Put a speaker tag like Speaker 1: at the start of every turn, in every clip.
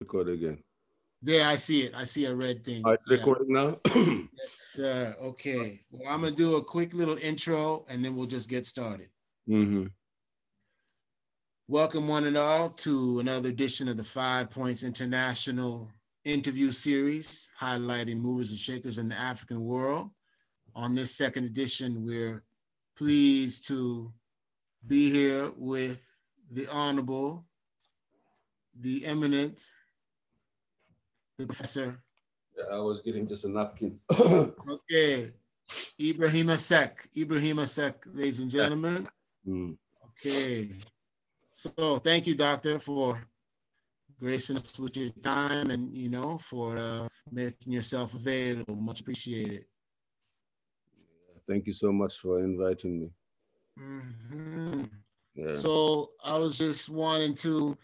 Speaker 1: record again.
Speaker 2: There, I see it. I see a red thing.
Speaker 1: Oh, it's
Speaker 2: Yeah.
Speaker 1: recording now?
Speaker 2: Yes, sir. Okay. Well, I'm gonna do a quick little intro and then we'll just get started.
Speaker 1: hmm
Speaker 2: Welcome, one and all, to another edition of the Five Points International interview series, highlighting movers and shakers in the African world. On this second edition, we're pleased to be here with the Honorable, the Eminent, the Professor,
Speaker 1: I was getting just a napkin.
Speaker 2: okay, Ibrahima Seck. Ibrahima Seck, ladies and gentlemen.
Speaker 1: Mm.
Speaker 2: Okay. So thank you, doctor, for gracing us with your time and, you know, for uh, making yourself available. Much appreciated.
Speaker 1: Thank you so much for inviting me.
Speaker 2: Mhm.
Speaker 1: Yeah.
Speaker 2: So I was just wanting to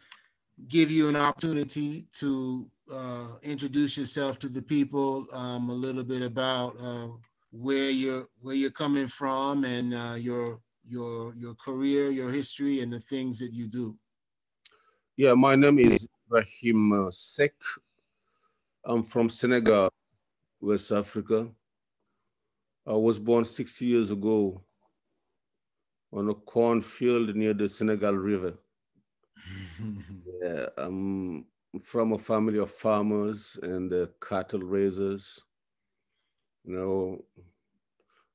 Speaker 2: give you an opportunity to uh, introduce yourself to the people, um, a little bit about uh, where you're where you're coming from and uh, your your your career, your history, and the things that you do.
Speaker 1: Yeah, my name is Ibrahim Seck. I'm from Senegal, West Africa. I was born six years ago on a cornfield near the Senegal River. Yeah, I'm from a family of farmers and uh, cattle raisers. You know,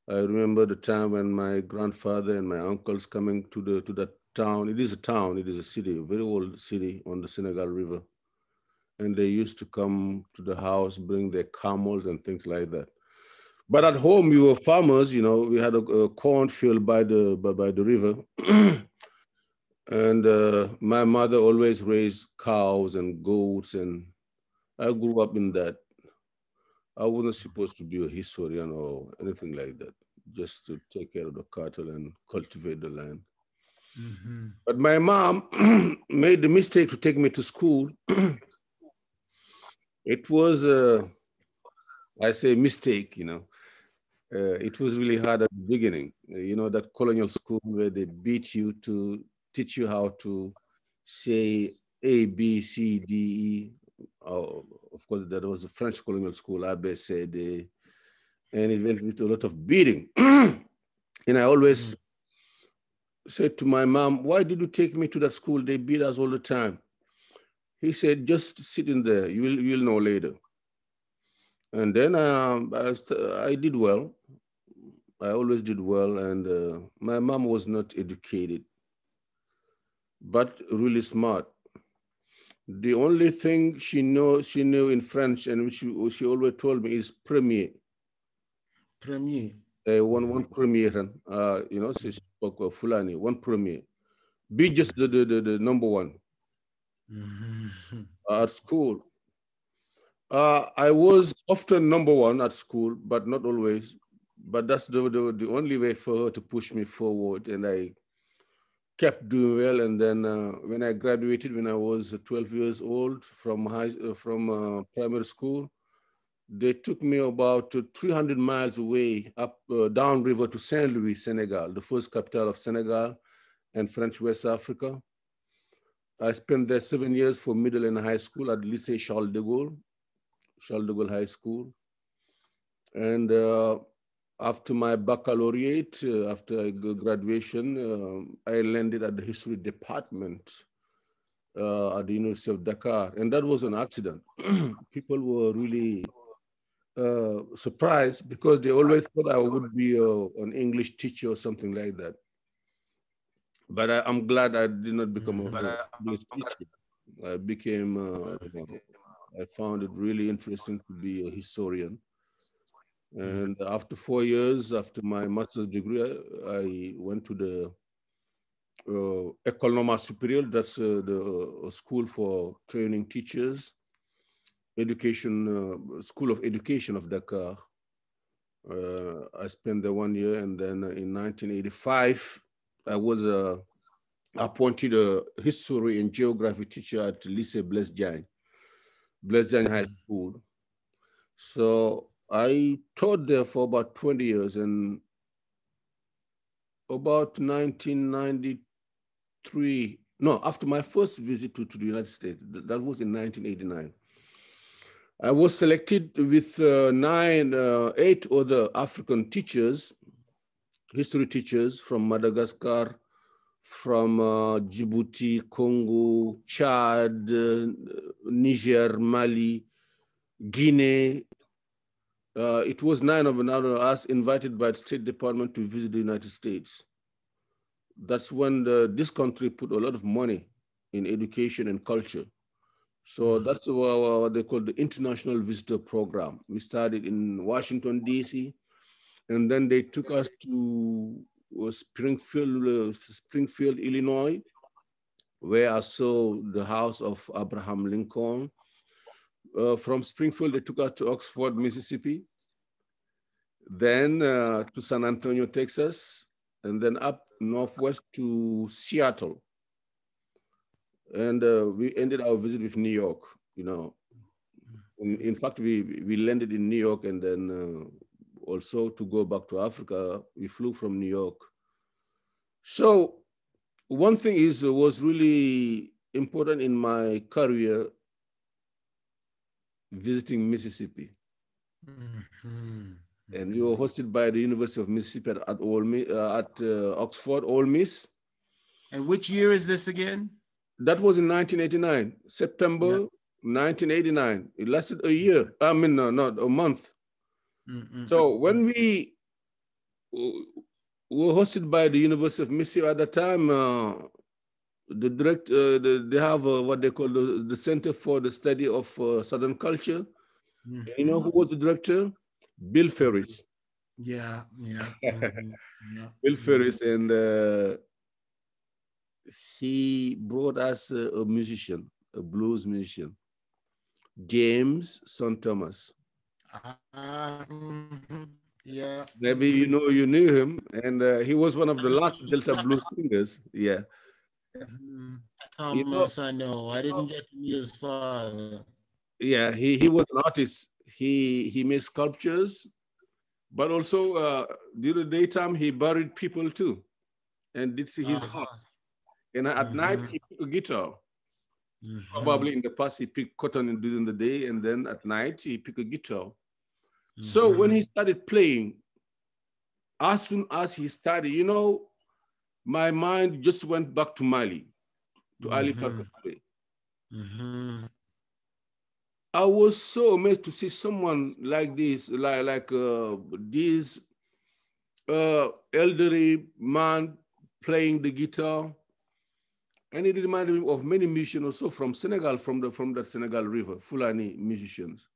Speaker 1: I remember the time when my grandfather and my uncles coming to the to that town. It is a town. It is a city, a very old city on the Senegal River, and they used to come to the house, bring their camels and things like that. But at home, we were farmers. You know, we had a, a cornfield by the by, by the river. And uh, my mother always raised cows and goats, and I grew up in that. I wasn't supposed to be a historian or anything like that, just to take care of the cattle and cultivate the land.
Speaker 2: Mhm.
Speaker 1: But my mom made the mistake to take me to school. it was, uh, I say, mistake, you know. Uh, it was really hard at the beginning. You know, that colonial school where they beat you to teach you how to say A, B, C, D, E. Oh, of course, that was a French colonial school, A, B, C, D. And it went with a lot of beating. and I always said to my mom, Why did you take me to that school? They beat us all the time. He said, Just sit in there. You will, you'll know later. And then um, I, I did well. I always did well. And uh, my mom was not educated, but really smart. The only thing she know she knew in French and which she, she always told me is premier.
Speaker 2: Premier.
Speaker 1: Uh, one one premier, uh, you know, she spoke of Fulani, one premier. Be just the, the, the, the number one
Speaker 2: Mhm.
Speaker 1: at school. Uh, I was often number one at school, but not always. But that's the, the, the only way for her to push me forward. And I kept doing well. And then uh, when I graduated, when I was 12 years old from, high, uh, from uh, primary school, they took me about uh, 300 miles away up uh, downriver to Saint Louis, Senegal, the first capital of Senegal and French West Africa. I spent there seven years for middle and high school at Lycée Charles de Gaulle, Charles de Gaulle High School. And uh, after my baccalaureate, uh, after graduation, um, I landed at the history department uh, at the University of Dakar. And that was an accident. People were really uh, surprised because they always thought I would be a, an English teacher or something like that. But I, I'm glad I did not become
Speaker 2: Mhm.
Speaker 1: a English teacher. I became, uh, I found it really interesting to be a historian. And after four years, after my master's degree, I, I went to the uh, École Normale Supérieure, that's uh, the uh, school for training teachers, education, uh, School of Education of Dakar. Uh, I spent there one year, and then in 1985, I was uh, appointed a history and geography teacher at Lycée Blaise Diagne, Blaise Diagne High School. So I taught there for about 20 years, and about 1993, no, after my first visit to, to the United States, that was in 1989. I was selected with uh, nine, uh, eight other African teachers, history teachers from Madagascar, from uh, Djibouti, Congo, Chad, uh, Niger, Mali, Guinea. Uh, it was nine of us invited by the State Department to visit the United States that's when the, this country put a lot of money in education and culture. So mm-hmm. that's what they call the International Visitor Program. We started in Washington, D.C., and then they took us to uh, Springfield, uh, Springfield, Illinois, where I saw the house of Abraham Lincoln. Uh, from Springfield, they took us to Oxford, Mississippi, then uh, to San Antonio, Texas, and then up northwest to Seattle. And uh, we ended our visit with New York, you know. In, in fact, we, we landed in New York and then uh, also to go back to Africa, we flew from New York. So one thing is was really important in my career visiting Mississippi. Mm -hmm and we were hosted by the University of Mississippi at, Ole Miss, uh, at uh, Oxford, Ole Miss.
Speaker 2: And which year is this again?
Speaker 1: That was in 1989, September yeah. 1989. It lasted a year. I mean, no, not a month. Mm-hmm. So when we were hosted by the University of Mississippi at the time, uh, the direct, uh, the, they have uh, what they call the, the Center for the Study of uh, Southern Culture. Mm-hmm. You know who was the director? Bill Ferris.
Speaker 2: Yeah, yeah. Mm-hmm.
Speaker 1: yeah. Bill Ferris, and uh, he brought us a, a, musician, a blues musician, James Son Thomas. Uh, mm-hmm.
Speaker 2: Yeah.
Speaker 1: Maybe you know you knew him, and uh, he was one of the last Delta blues singers. Yeah.
Speaker 2: Mm-hmm. Thomas, you know, I know. I didn't get to meet his father.
Speaker 1: Yeah, he, he was an artist he he made sculptures, but also uh, during the daytime he buried people too, and did see his uh-huh. art. And at mm-hmm. night he picked a guitar. Mm-hmm. Probably in the past he picked cotton during the day, and then at night he picked a guitar. Mm-hmm. So when he started playing, as soon as he started, you know, my mind just went back to Mali, to Ali mm Mm-hmm. I was so amazed to see someone like this, like like uh, this uh, elderly man playing the guitar, and it reminded me of many musicians also from Senegal, from the from the Senegal River, Fulani musicians.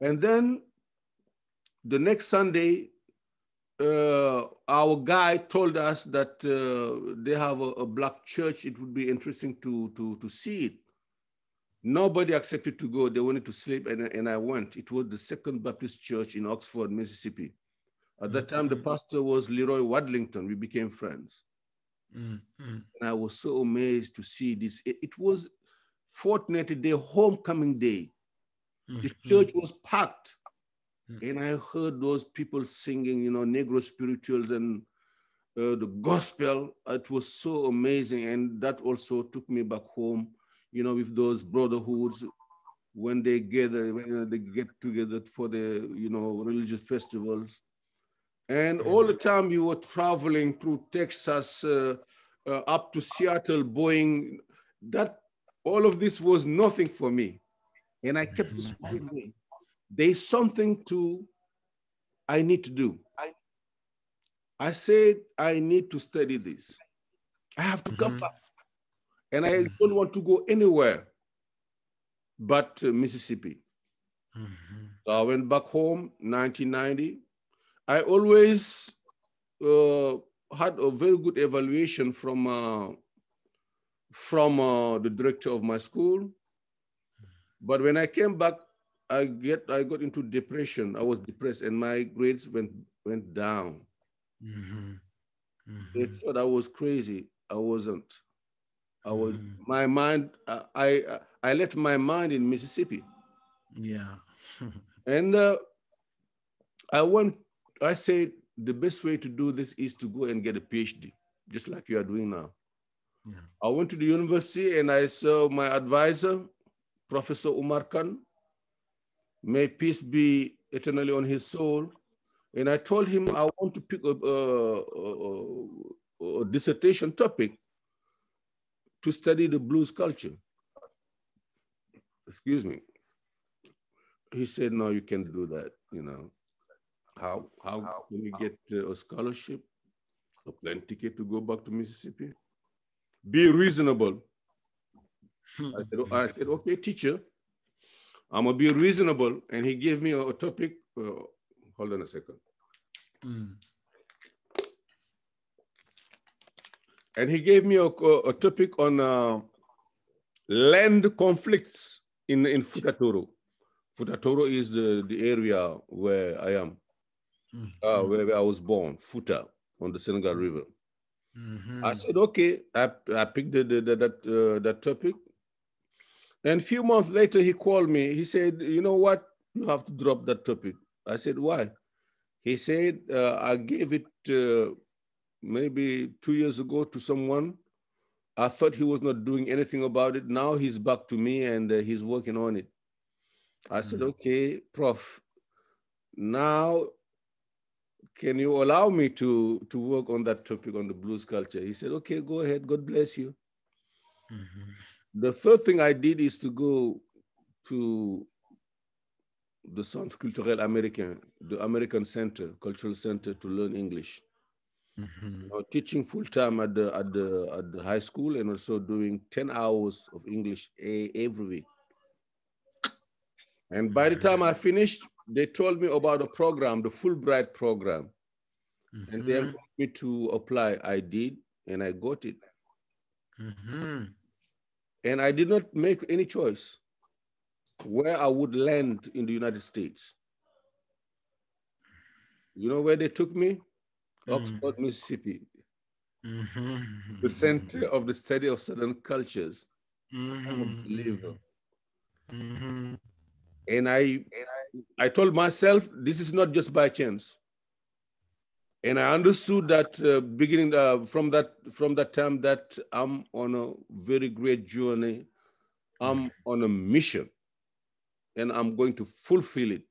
Speaker 1: And then the next Sunday, uh, our guy told us that uh, they have a, a, black church. It would be interesting to to to see it. Nobody accepted to go. They wanted to sleep, and, and I went. It was the Second Baptist Church in Oxford, Mississippi. At that time, the pastor was Leroy Wadlington. We became friends. Mm-hmm. And I was so amazed to see this. It, it was fortnight day, homecoming day. Mm-hmm. The church was packed. Mm-hmm. And I heard those people singing, you know, Negro spirituals and uh, the gospel. It was so amazing. And that also took me back home you know, with those brotherhoods when they gather, when they get together for the, you know, religious festivals. And all the time you were traveling through Texas, uh, uh, up to Seattle, Boeing, that all of this was nothing for me. And I kept me. There's something to, I need to do. I said, I need to study this. I have to come mm-hmm. back. And I don't want to go anywhere but uh, Mississippi. Mm-hmm. So I went back home 1990. I always uh, had a very good evaluation from uh, from uh, the director of my school. But when I came back, I get I got into depression. I was depressed, and my grades went went down. Mm-hmm. Mm-hmm. They thought I was crazy. I wasn't. I was mm. my mind. I uh, I left my mind in Mississippi.
Speaker 2: Yeah.
Speaker 1: and uh, I went. I said the best way to do this is to go and get a PhD, just like you are doing now. Yeah. I went to the university and I saw my advisor, Professor Oumar Kane. May peace be eternally on his soul. And I told him I want to pick up a, a, a dissertation topic to study the blues culture. Excuse me. He said, no, you can't do that, you know. How, how can you get a scholarship, a plane ticket to go back to Mississippi? Be reasonable. Hmm. I said, I said, okay, teacher, I'm gonna be reasonable. And he gave me a, topic. Uh, hold on a second. Mm. And he gave me a, a topic on uh, land conflicts in, in Futa Toro. Futatoro is the, the area where I am, mm -hmm. uh, where I was born, Futa, on the Senegal River. Mm -hmm. I said, okay, I, I picked the, the, the that, uh, that topic. And a few months later, he called me. He said, you know what? You have to drop that topic. I said, why? He said, uh, I gave it uh, maybe two years ago to someone. I thought he was not doing anything about it. Now he's back to me and uh, he's working on it. I said, mm. okay, Prof, now can you allow me to, to work on that topic on the blues culture? He said, okay, go ahead. God bless you. Mm-hmm. The third thing I did is to go to the Centre Culturel Américain, the American Center, Cultural Center to learn English. Mm-hmm. You know, teaching full time at the at the at the high school and also doing 10 hours of English a, every week. And by the time I finished, they told me about a program, the Fulbright program. Mm-hmm. And they asked me to apply. I did, and I got it. Mm-hmm. And I did not make any choice where I would land in the United States. You know where they took me? Mm. Oxford, Mississippi, mm-hmm. the center of the study of Southern cultures. Mm-hmm. I'm a believer. Mm-hmm. And I, and I, I told myself, this is not just by chance. And I understood that uh, beginning uh, from that from that time that I'm on a very great journey. I'm mm-hmm. on a mission, and I'm going to fulfill it.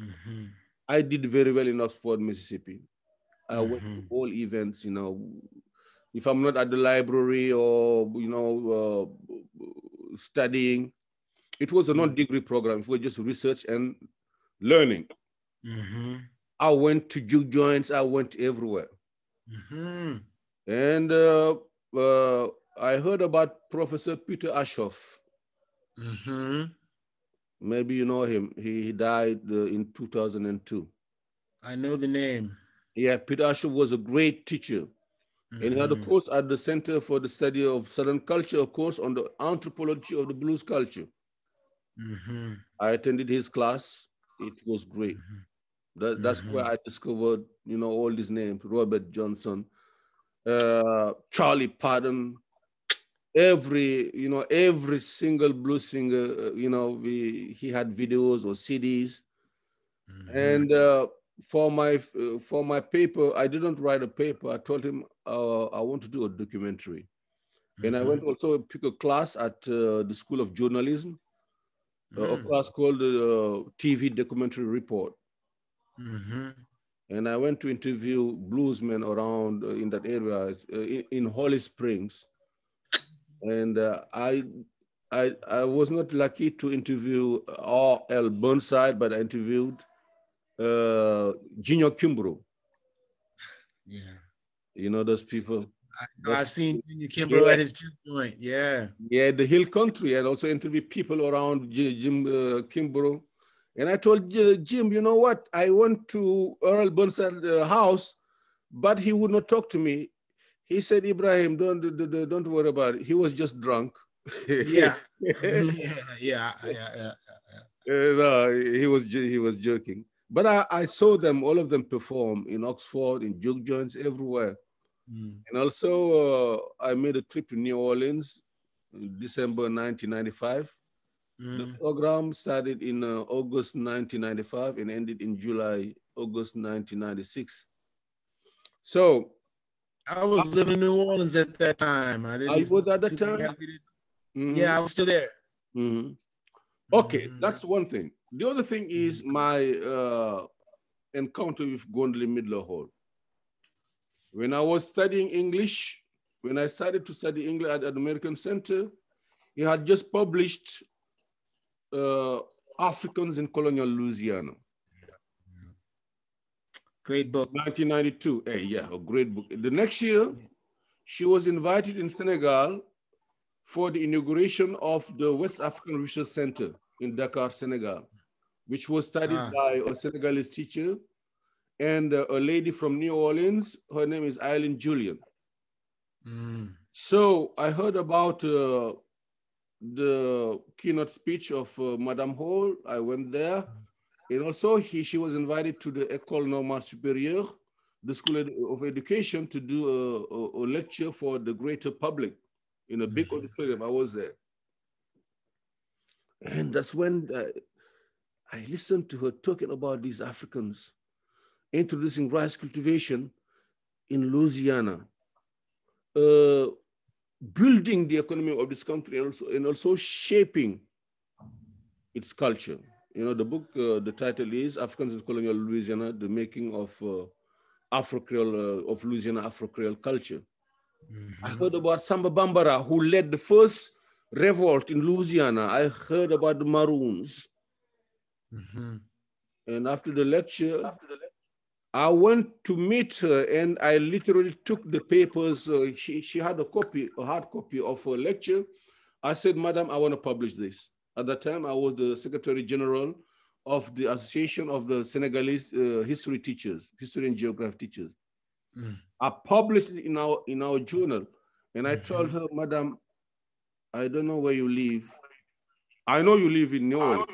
Speaker 1: Mm-hmm. I did very well in Oxford, Mississippi. I mm-hmm. went to mm-hmm. all events, you know. If I'm not at the library or, you know, uh, studying, it was a mm-hmm. non-degree program. It was just research and learning. Mm-hmm. I went to juke joints. I went everywhere. Mm-hmm. And uh, uh, I heard about Professor Peter Aschoff. Mm-hmm. Maybe you know him. He, he died uh, in 2002.
Speaker 2: I know the name.
Speaker 1: Yeah, Peter Aschoff was a great teacher. Mm-hmm. And he had a mm-hmm. course at the Center for the Study of Southern Culture, a course on the anthropology of the blues culture. Mm-hmm. I attended his class. It was great. That, that's where mm-hmm. I discovered, you know, all these names, Robert Johnson, uh, Charlie Patton, every, you know, every single blues singer, uh, you know, we, he had videos or CDs. Mm-hmm. And uh, for my for my paper, I didn't write a paper. I told him uh, I want to do a documentary, mm-hmm. and I went mm-hmm. also pick a class at uh, the School of Journalism, uh, a mm. class called uh, TV Documentary Report. Mm-hmm. And I went to interview bluesmen around uh, in that area uh, in, in, Holly Springs, and I I, I was not lucky to interview R.L. Burnside, but I interviewed uh, Junior Kimbrough.
Speaker 2: Yeah.
Speaker 1: You know those people?
Speaker 2: I, have seen Junior Kimbrough yeah. at his joint. Yeah.
Speaker 1: Yeah, the Hill Country, and also interviewed people around Jim uh, Kimbrough. And I told uh, Jim, you know what? I went to R.L. Burnside's uh, house, but he would not talk to me. He said, Ibrahim, don't, don't, don't worry about it. He was just drunk.
Speaker 2: yeah. yeah. Yeah. Yeah. Yeah.
Speaker 1: yeah. And, uh, he was he was joking. But I, I saw them, all of them perform in Oxford, in juke joints, everywhere. Mm. And also, uh, I made a trip to New Orleans in December 1995. Mm. The program started in uh, August 1995 and ended in July, August 1996. So
Speaker 2: I was living in New Orleans at that time. I didn't.
Speaker 1: I was at that time.
Speaker 2: Mm-hmm. Yeah, I was still there.
Speaker 1: Mm-hmm. Okay, mm-hmm. that's one thing. The other thing is mm-hmm. my uh, encounter with Gwendolyn Midlo Hall. When I was studying English, when I started to study English at the American Center, he had just published uh, Africans in Colonial Louisiana.
Speaker 2: Great book.
Speaker 1: 1992. Hey, yeah, a great book. The next year, she was invited in Senegal for the inauguration of the West African Research Center in Dakar, Senegal, which was studied ah. by a Senegalese teacher and uh, a lady from New Orleans. Her name is Eileen Julien. Mm. So I heard about uh, the keynote speech of uh, Madame Hall. I went there. And also he, she was invited to the École Normale Supérieure, the School of Education, to do a, a, a lecture for the greater public in a big mm -hmm. auditorium. I was there. And that's when uh, I listened to her talking about these Africans, introducing rice cultivation in Louisiana, uh, building the economy of this country and also, and also shaping its culture. You know, the book, uh, the title is Africans in Colonial Louisiana, the making of uh, Afro-Creole, uh, of Louisiana Afro-Creole culture. Mm -hmm. I heard about Samba Bambara, who led the first revolt in Louisiana. I heard about the Maroons. Mm -hmm. And after the lecture, after the lecture I went to meet her and I literally took the papers. Uh, she, she had a copy, a hard copy of her lecture. I said, Madam, I want to publish this. At that time, I was the Secretary General of the Association of the Senegalese uh, History Teachers, History and Geography Teachers. Mm. I published it in our, in our journal. And I mm -hmm. told her, Madam, I don't know where you live. I know you live in New Orleans.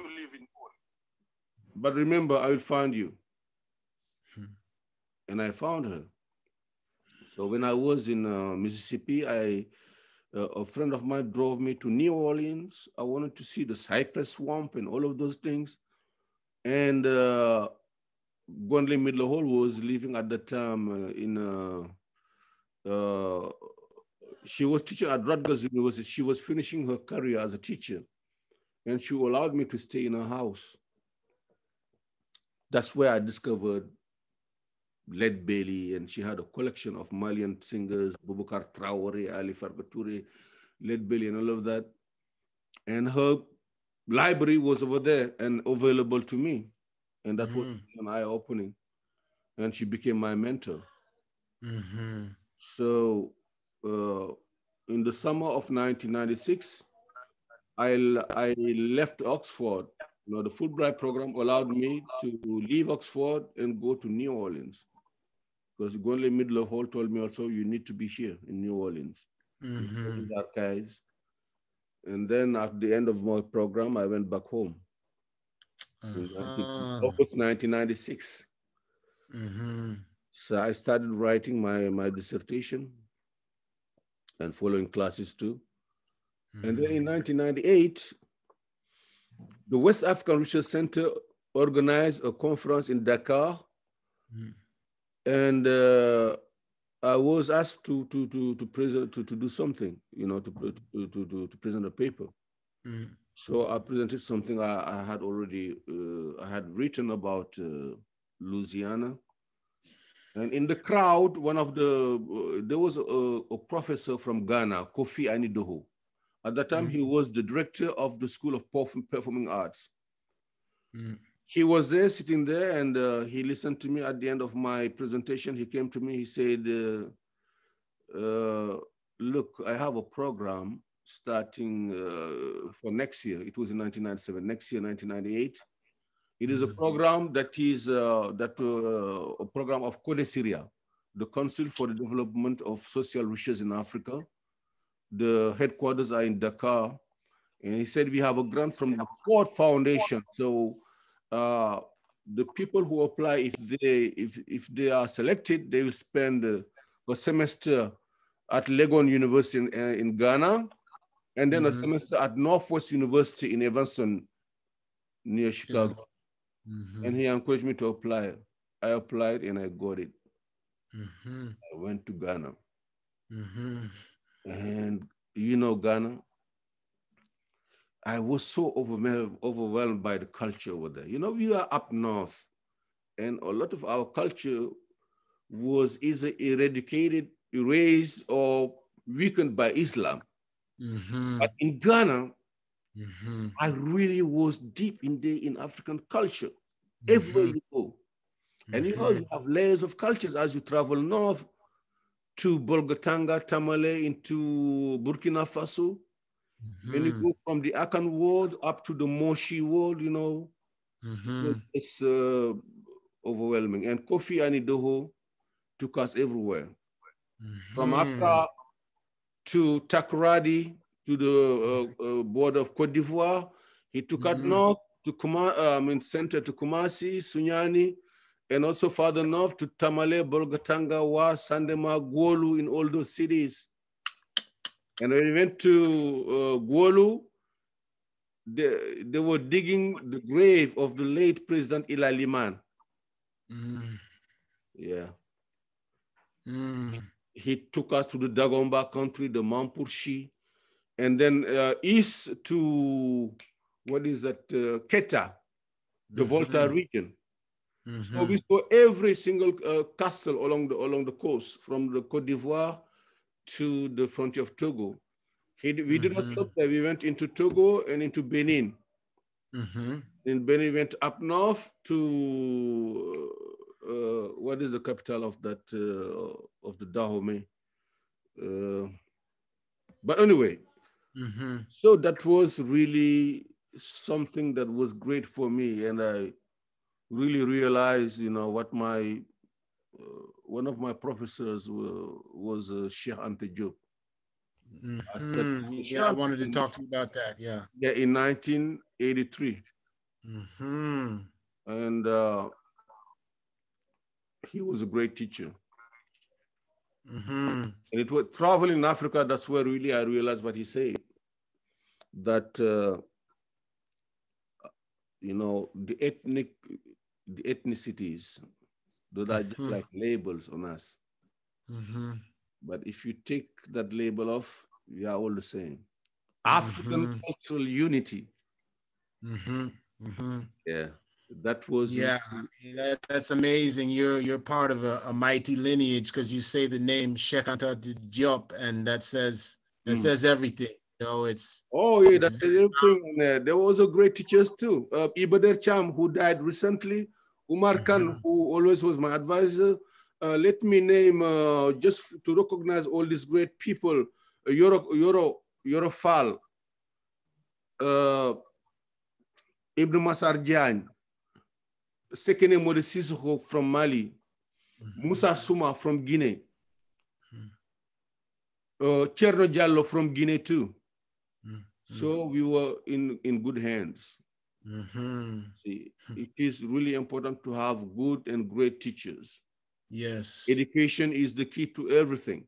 Speaker 1: But remember, I will find you. And I found her. So when I was in uh, Mississippi, I uh, a friend of mine drove me to New Orleans. I wanted to see the cypress swamp and all of those things. And uh, Gwendolyn Midlo Hall was living at that time uh, in, uh, uh, she was teaching at Rutgers University. She was finishing her career as a teacher. And she allowed me to stay in her house. That's where I discovered Led Belly, and she had a collection of Malian singers, Boubacar Traore, Ali Farka Touré, Led Belly, and all of that. And her library was over there and available to me. And that mm. was an eye opening. And she became my mentor. Mm-hmm. So uh, in the summer of 1996, I, I left Oxford. You know, the Fulbright program allowed me to leave Oxford and go to New Orleans because Gwendolyn Midlo Hall told me also you need to be here in New Orleans, mm-hmm. archives. And then at the end of my program, I went back home. Uh-huh. August 1996. Mm-hmm. So I started writing my, my dissertation and following classes too. Mm-hmm. And then in 1998, the West African Research Center organized a conference in Dakar. Mm-hmm and uh, I was asked to to to to present to, to do something, you know, to to to, to present a paper. Mm. So I presented something I, I had already uh, I had written about uh, Louisiana, and in the crowd, one of the uh, there was a, a, professor from Ghana, Kofi Anyidoho. At that time, mm. he was the director of the School of Performing Arts. Mm he was there sitting there and uh, he listened to me at the end of my presentation. He came to me, he said, uh, uh, look, I have a program starting uh, for next year. It was in 1997, next year, 1998. It is a mm-hmm. program that is uh, that uh, a program of CODESRIA, the Council for the Development of Social Research in Africa. The headquarters are in Dakar. And he said, we have a grant from the Ford Foundation. So uh, the people who apply, if they if if they are selected, they will spend uh, a semester at Legon University in, uh, in Ghana, and then mm -hmm. a mm-hmm. semester at Northwest University in Evanston, near Chicago. Mm -hmm. And he encouraged me to apply. I applied and I got it. Mm -hmm. I went to Ghana.
Speaker 2: Mm-hmm.
Speaker 1: And you know, Ghana, I was so overwhelmed, overwhelmed by the culture over there. You know, we are up north, and a lot of our culture was either eradicated, erased, or weakened by Islam.
Speaker 2: Mm-hmm.
Speaker 1: But in Ghana,
Speaker 2: Mm-hmm.
Speaker 1: I really was deep in the in African culture. Everywhere
Speaker 2: Mhm.
Speaker 1: you go. And you know,
Speaker 2: Mhm.
Speaker 1: you have layers of cultures as you travel north to Bolgatanga, Tamale, into Burkina Faso. When you
Speaker 2: Mhm.
Speaker 1: go from the Akan world up to the Moshi world, you know,
Speaker 2: Mhm.
Speaker 1: it's uh, overwhelming. And Kofi Anyidoho took us everywhere. From
Speaker 2: Mhm.
Speaker 1: Accra to Takoradi to the uh, uh, border of Cote d'Ivoire. He took us
Speaker 2: Mhm.
Speaker 1: north to Kuma, uh, I mean, center to Kumasi, Sunyani, and also farther north to Tamale, Bolgatanga, Wa, Sandema, Gwolu, in all those cities. And when we went to uh, they, they were digging the grave of the late President Hilla Limann.
Speaker 2: Mhm.
Speaker 1: Yeah.
Speaker 2: Mhm.
Speaker 1: he took us to the Dagomba country, the Mampurshi, and then uh, east to what is that, uh, Keta, the Volta
Speaker 2: Mhm.
Speaker 1: region. So
Speaker 2: Mhm.
Speaker 1: we saw every single uh, castle along the along the coast, from the Cote d'Ivoire to the frontier of Togo. He, we did not
Speaker 2: Mhm.
Speaker 1: stop there. We went into Togo and into Benin.
Speaker 2: Mhm.
Speaker 1: In Benin, we went up north to uh, what is the capital of that uh, of the Dahomey? Uh, but anyway,
Speaker 2: Mhm.
Speaker 1: so that was really something that was great for me, and I really realized, you know, what my uh, one of my professors was uh, Cheikh Anta Diop. I said,
Speaker 2: Mhm. Yeah, I wanted to talk to you about that. Yeah.
Speaker 1: Yeah, in 1983,
Speaker 2: Mhm.
Speaker 1: and uh, he was a great teacher.
Speaker 2: Mhm.
Speaker 1: And it was traveling in Africa, that's where really I realized what he said. That uh, you know, the ethnic the ethnicities, those are just
Speaker 2: Mhm.
Speaker 1: like labels on us.
Speaker 2: Mhm.
Speaker 1: But if you take that label off, we are all the same. African
Speaker 2: Mhm.
Speaker 1: cultural unity.
Speaker 2: Mhm. Mhm.
Speaker 1: Yeah. That was
Speaker 2: Yeah, I mean, that, that's amazing. You're you're part of a, a mighty lineage because you say the name Cheikh Anta Diop, and that says that
Speaker 1: Mm.
Speaker 2: says everything. You know, it's
Speaker 1: Oh yeah,
Speaker 2: It's
Speaker 1: that's thing. And, uh, there was a great teachers too. Uh, Ibader Cham, who died recently. Oumar
Speaker 2: Kane,
Speaker 1: who always was my advisor. Uh, let me name uh, just to recognize all these great people. Uh, Yoro Yoro Fall, uh, Ibn Masar Diagne, Sekene Modi Cissoko from Mali, Musa Suma from Guinea,
Speaker 2: Mhm.
Speaker 1: uh, Cherno Diallo from Guinea too.
Speaker 2: Mhm.
Speaker 1: So we were in, in good hands.
Speaker 2: Mhm.
Speaker 1: See, it is really important to have good and great teachers.
Speaker 2: yes.
Speaker 1: Education is the key to everything.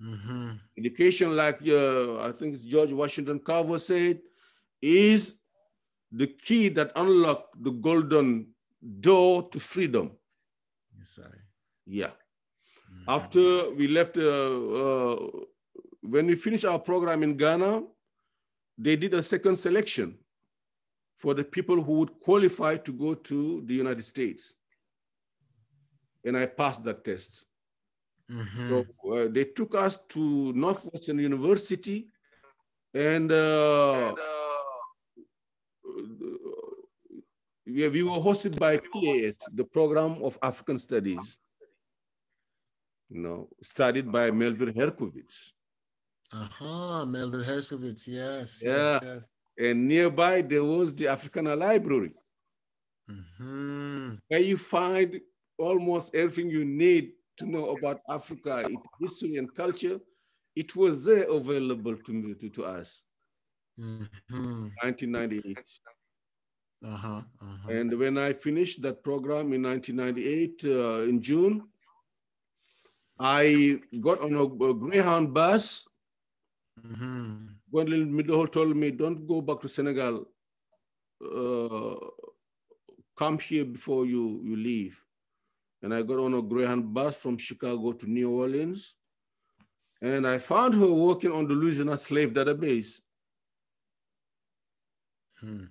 Speaker 2: Mhm.
Speaker 1: Education, like uh, I think George Washington Carver said, is the key that unlock the golden door to freedom.
Speaker 2: Yes, I.
Speaker 1: Yeah.
Speaker 2: Mhm.
Speaker 1: After we left, uh, uh, when we finished our program in Ghana, they did a second selection for the people who would qualify to go to the United States. And I passed that test.
Speaker 2: Mhm.
Speaker 1: So uh, they took us to Northwestern University and uh, yeah, we were hosted by PAS, the Program of African Studies, you know, studied by Melvin Herskovits.
Speaker 2: Uh-huh. Melvin Herskovits. Yes.
Speaker 1: Yeah.
Speaker 2: Yes. Yes.
Speaker 1: And nearby there was the Africana Library,
Speaker 2: Mhm.
Speaker 1: where you find almost everything you need to know about Africa, its history and culture. It was there available to me, to, to us,
Speaker 2: Mhm.
Speaker 1: 1998.
Speaker 2: Uh-huh. Uh-huh.
Speaker 1: And when I finished that program in 1998, uh, in June, I got on a, a Greyhound bus.
Speaker 2: Mhm.
Speaker 1: Gwendolyn Midlo told me, don't go back to Senegal. Uh, come here before you, you leave. And I got on a Greyhound bus from Chicago to New Orleans. And I found her working on the Louisiana slave database.
Speaker 2: Hmm.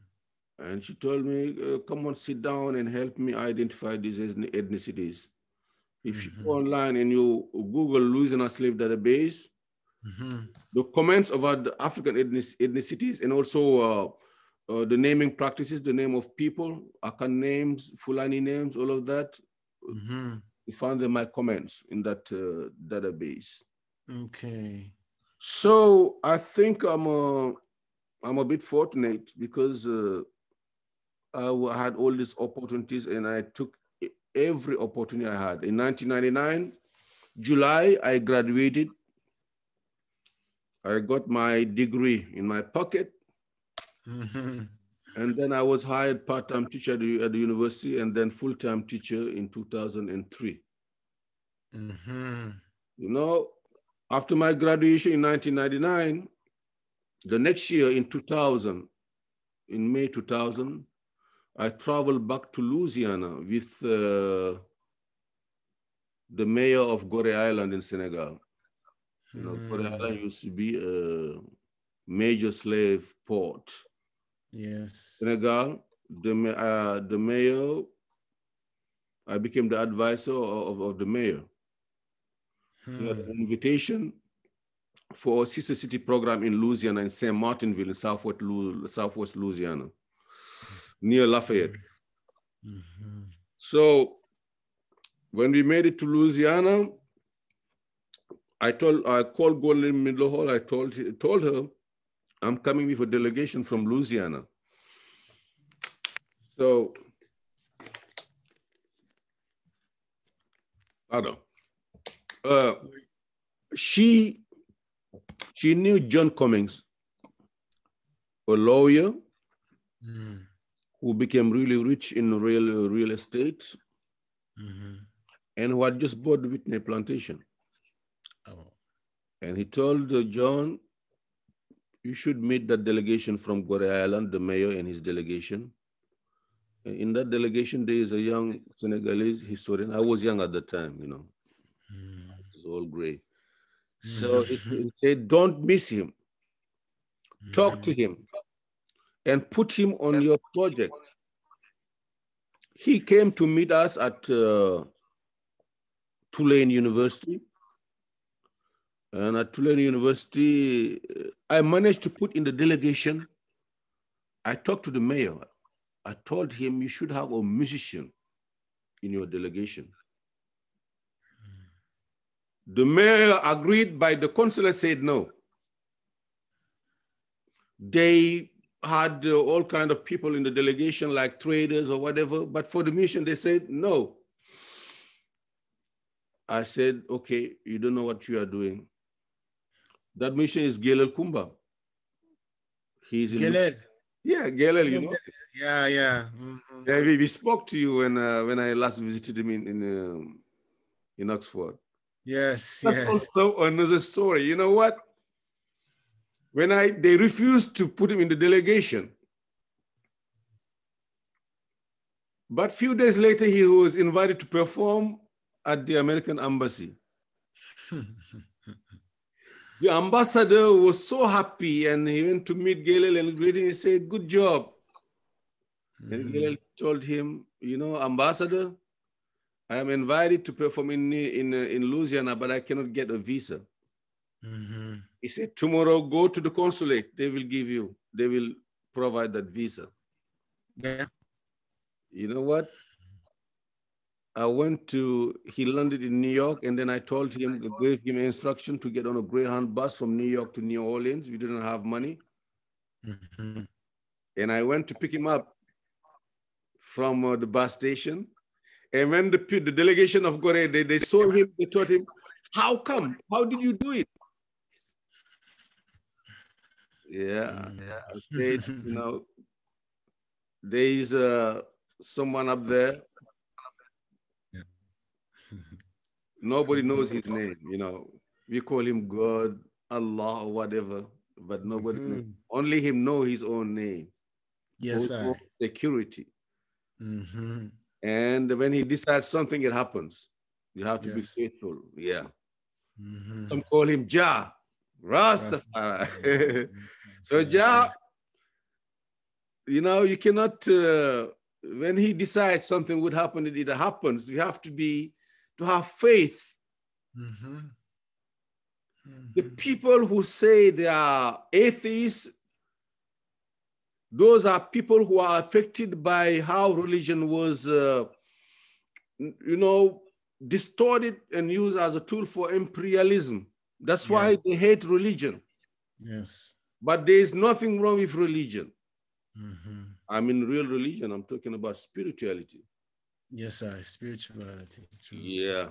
Speaker 1: And she told me, uh, come on, sit down and help me identify these ethnicities. If you go
Speaker 2: Mhm.
Speaker 1: online and you Google Louisiana slave database,
Speaker 2: Mhm.
Speaker 1: the comments about the African ethnicities and also uh, uh, the naming practices, the name of people, Akan names, Fulani names, all of that,
Speaker 2: Mhm.
Speaker 1: you find in my comments in that uh, database.
Speaker 2: Okay.
Speaker 1: So I think I'm a, I'm a bit fortunate because uh, I had all these opportunities and I took every opportunity I had. In 1999, July, I graduated. I got my degree in my pocket.
Speaker 2: Mhm.
Speaker 1: And then I was hired part-time teacher at the, at the university and then full-time teacher in 2003.
Speaker 2: Mhm.
Speaker 1: You know, after my graduation in 1999, the next year in 2000, in May 2000, I traveled back to Louisiana with uh, the mayor of Gorée Island in Senegal. You know,
Speaker 2: Mm.
Speaker 1: Island used to be a major slave port.
Speaker 2: Yes.
Speaker 1: Senegal, the, uh, the mayor, I became the advisor of, of the mayor.
Speaker 2: Hmm.
Speaker 1: an invitation for a sister city program in Louisiana in Saint Martinville in southwest, southwest Louisiana, near Lafayette.
Speaker 2: Mhm.
Speaker 1: So when we made it to Louisiana, I told I called Gwendolyn Midlo Hall. I told told her, I'm coming with a delegation from Louisiana. So, pardon. Uh, she she knew John Cummings, a lawyer
Speaker 2: Mm.
Speaker 1: who became really rich in real real estate
Speaker 2: Mhm.
Speaker 1: and who had just bought the Whitney plantation. And he told John, you should meet that delegation from Gorée Island, the mayor and his delegation. And In that delegation, there is a young Senegalese historian. I was young at the time, you know,
Speaker 2: Mm.
Speaker 1: it's all gray. So he, he said, don't miss him. Talk to him and put him on your project. He came to meet us at uh, Tulane University. And at Tulane University, uh, I managed to put in the delegation. I talked to the mayor. I told him you should have a musician in your delegation. The mayor agreed, but the consular said no. They had uh, all kind of people in the delegation, like traders or whatever, but for the mission, they said no. I said, okay, you don't know what you are doing. That mission is Gelel Kumba. He's in,
Speaker 2: Gilad.
Speaker 1: yeah, Gelel, you know.
Speaker 2: Yeah, yeah. Mhm.
Speaker 1: Yeah, we, we spoke to you when uh, when I last visited him in in, um, in Oxford.
Speaker 2: Yes,
Speaker 1: That's
Speaker 2: yes.
Speaker 1: also another story. You know what? When I they refused to put him in the delegation, but few days later he was invited to perform at the American embassy. The ambassador was so happy, and he went to meet Galil and greeting. He said, "Good job." And
Speaker 2: Mhm.
Speaker 1: Galil told him, "You know, ambassador, I am invited to perform in in uh, in Louisiana, but I cannot get a visa."
Speaker 2: Mhm.
Speaker 1: He said, tomorrow go to the consulate. They will give you, they will provide that visa.
Speaker 2: Yeah.
Speaker 1: You know what? I went to, he landed in New York and then I told him, gave him instruction to get on a Greyhound bus from New York to New Orleans. We didn't have money.
Speaker 2: Mhm.
Speaker 1: And I went to pick him up from uh, the bus station. And when the, the delegation of Gorée, they, they saw him, they told him, how come? How did you do it? Yeah. I said, you know, there is uh, someone up there. Nobody knows his name, you know. We call him God, Allah, or whatever, but nobody.
Speaker 2: Mhm.
Speaker 1: only him know his own name.
Speaker 2: Yes, I.
Speaker 1: Security.
Speaker 2: Mhm.
Speaker 1: And when he decides something, it happens. You have to be faithful. Yeah. Mm-hmm. Some call him Jah, Rastafari. so Jah, you know, you cannot, uh, when he decides something would happen, it either happens. You have to be, to have faith. Mm-hmm. Mm-hmm. The people who say they are atheists, those are people who are affected by how religion was, uh, you know, distorted and used as a tool for imperialism. That's why yes. they hate religion.
Speaker 2: Yes.
Speaker 1: But there is nothing wrong with religion. Mm-hmm. I mean, real religion. I'm talking about spirituality.
Speaker 2: Yes, sir. Spirituality.
Speaker 1: True. Yeah.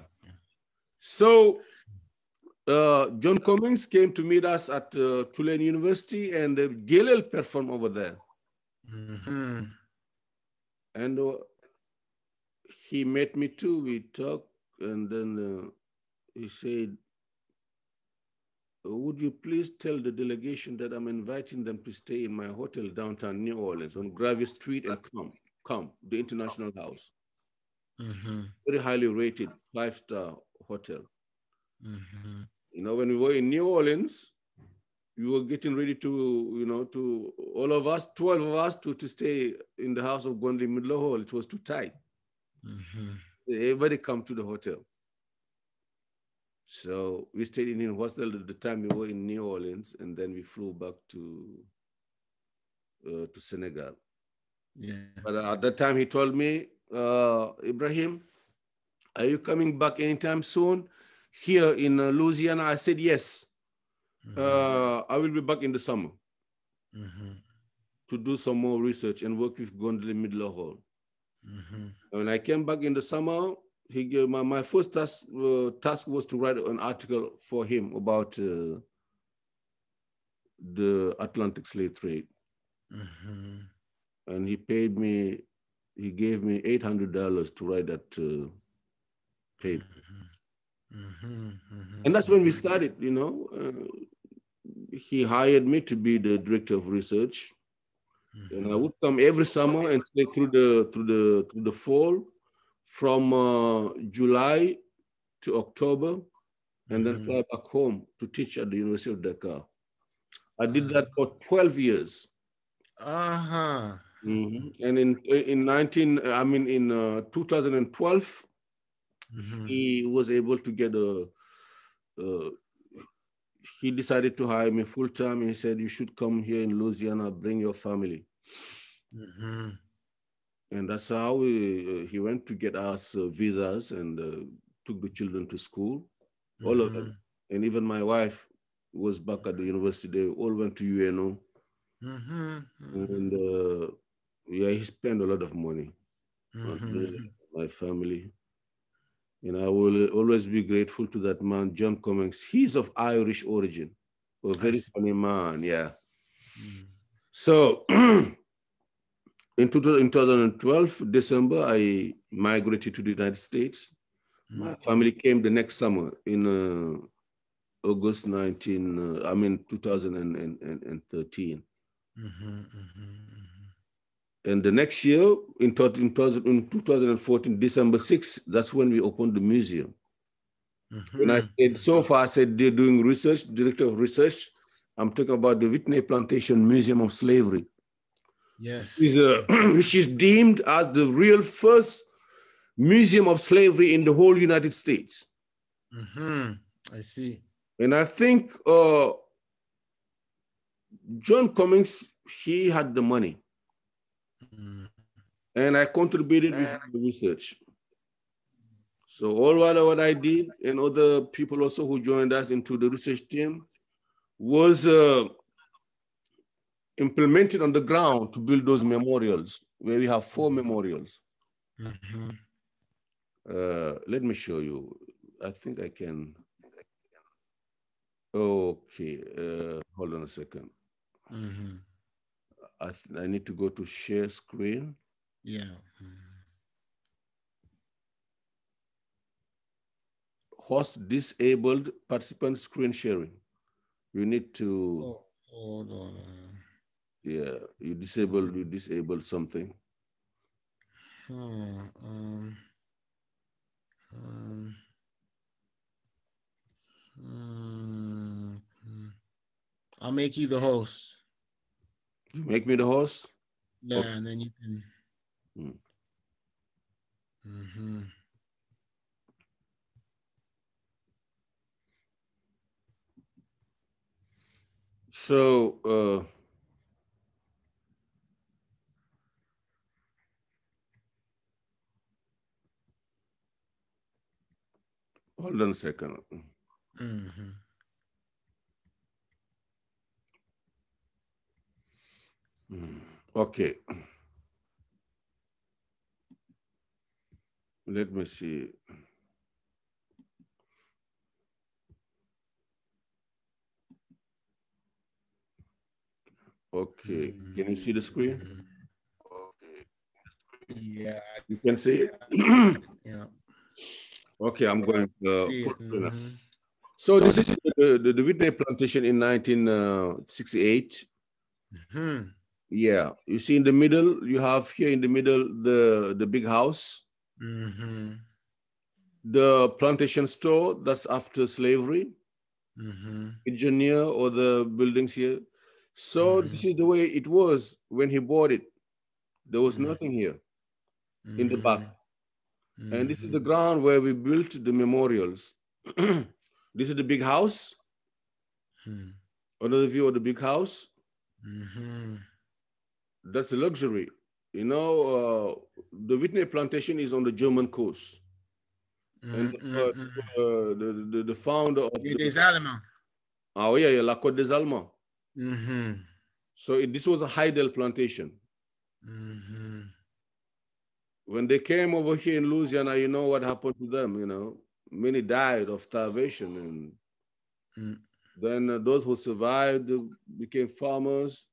Speaker 1: So, uh, John Cummings came to meet us at uh, Tulane University, and uh, Galil performed over there. Mm-hmm. And uh, he met me too. We talked, and then uh, he said, would you please tell the delegation that I'm inviting them to stay in my hotel downtown New Orleans on Gravier Street and come, come, the International House. Mm-hmm. Very highly rated, five-star hotel. Mm-hmm. You know, when we were in New Orleans, we were getting ready to, you know, to all of us, 12 of us, to, to stay in the house of Gwendolyn Midlo Hall. It was too tight. Mm-hmm. Everybody come to the hotel. So we stayed in a hostel at the time we were in New Orleans, and then we flew back to uh, to Senegal.
Speaker 2: Yeah.
Speaker 1: But at that time, he told me, uh, Ibrahim, are you coming back anytime soon? Here in uh, Louisiana, I said yes. Mm-hmm. Uh, I will be back in the summer mm-hmm. to do some more research and work with Gwendolyn Midlo Hall. Mm-hmm. When I came back in the summer, he gave my, my first task uh, task was to write an article for him about uh, the Atlantic slave trade, mm-hmm. and he paid me. He gave me eight hundred dollars to write that uh, paper, mm-hmm. mm-hmm. and that's when we started. You know, uh, he hired me to be the director of research, and I mm-hmm. would come every summer and stay through the through the through the fall from uh, July to October and then mm-hmm. fly back home to teach at the University of Dakar. I did that for 12 years.
Speaker 2: Uh-huh.
Speaker 1: Mm-hmm. And in in 19, I mean in uh, 2012, mm-hmm. he was able to get a, uh, he decided to hire me full time. He said, you should come here in Louisiana, bring your family. Mm-hmm and that's how we, uh, he went to get us uh, visas and uh, took the children to school, all mm-hmm. of them. Mm-hmm. And even my wife was back at the university. They all went to UNO. Mm-hmm. mm-hmm. And uh, yeah, he spent a lot of money on mm-hmm. my family. And I will always be grateful to that man, John Cummings. He's of Irish origin, a very funny man, yeah. Mm. So in 2012, December, I migrated to the United States. Mm-hmm. My family came the next summer in uh, August 19, uh, I mean 2013. Mm-hmm, mm-hmm, mm-hmm, and the next year, in, in 2014, December 6th, that's when we opened the museum. Mm-hmm. And I said, so far, I said they're doing research, director of research. I'm talking about the Whitney Plantation Museum of Slavery.
Speaker 2: Yes.
Speaker 1: Is a, which is deemed as the real first museum of slavery in the whole United States.
Speaker 2: Mm-hmm. I see.
Speaker 1: And I think uh, John Cummings, he had the money. Mm. And I contributed with the research. So all what, what I did and other people also who joined us into the research team was uh, implemented on the ground to build those memorials, where we have four memorials. Mm-hmm. Uh, let me show you. I think I can. Okay, uh, hold on a 2nd mm-hmm. I, I need to go to share screen.
Speaker 2: Yeah.
Speaker 1: Host disabled participant screen sharing. You need to.
Speaker 2: Oh, hold on.
Speaker 1: Yeah, you disable you disable something.
Speaker 2: um, um, Mm, I'll make you the host.
Speaker 1: You make me the host?
Speaker 2: Yeah, okay. and then you can. Mm. Mm-hmm.
Speaker 1: So, uh, hold on a 2nd
Speaker 2: mm-hmm.
Speaker 1: Okay. Let me see. Okay, can you see the screen?
Speaker 2: Okay. Yeah.
Speaker 1: You can see it?
Speaker 2: yeah.
Speaker 1: Okay, I'm going to.
Speaker 2: Mm -hmm.
Speaker 1: So this is the, the, the Whitney plantation in 1968.
Speaker 2: Mm -hmm.
Speaker 1: Yeah, you see in the middle, you have here in the middle the, the big house.
Speaker 2: Mm -hmm.
Speaker 1: The plantation store, that's after slavery.
Speaker 2: Mm -hmm.
Speaker 1: Engineer or the buildings here. So mm -hmm. this is the way it was when he bought it. There was mm-hmm. nothing here in the back. And this is the
Speaker 2: Mm-hmm.
Speaker 1: ground where we built the memorials. this is the big house.
Speaker 2: Hmm.
Speaker 1: Another view of the big house. That's a luxury. You know, uh, the Whitney plantation is on the German coast. And uh, uh, the, the, the founder of
Speaker 2: It
Speaker 1: the,
Speaker 2: is Alamo.
Speaker 1: oh yeah, yeah, La Côte des Allemands.
Speaker 2: Mm-hmm.
Speaker 1: So it, this was a Haydel plantation.
Speaker 2: Mm-hmm.
Speaker 1: When they came over here in Louisiana, you know what happened to them. You know, many died of starvation, and
Speaker 2: Mm.
Speaker 1: then uh, those who survived became farmers,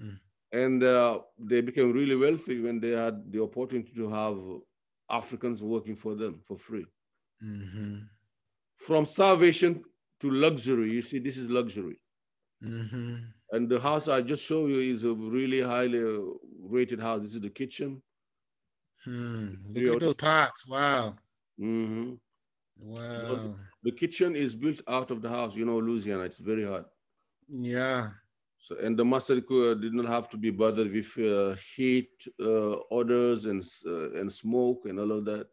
Speaker 2: Mm.
Speaker 1: And uh, they became really wealthy when they had the opportunity to have Africans working for them for free.
Speaker 2: Mm-hmm.
Speaker 1: From starvation to luxury, you see, this is luxury.
Speaker 2: Mm-hmm.
Speaker 1: And the house I just showed you is a really highly rated house. This is the kitchen.
Speaker 2: Hmm. Look at those pots. Wow.
Speaker 1: Mhm.
Speaker 2: Wow.
Speaker 1: The kitchen is built out of the house. You know, Louisiana, it's very hot.
Speaker 2: Yeah.
Speaker 1: So, and the master did not have to be bothered with uh, heat, uh, odors, and uh, and smoke and all of that.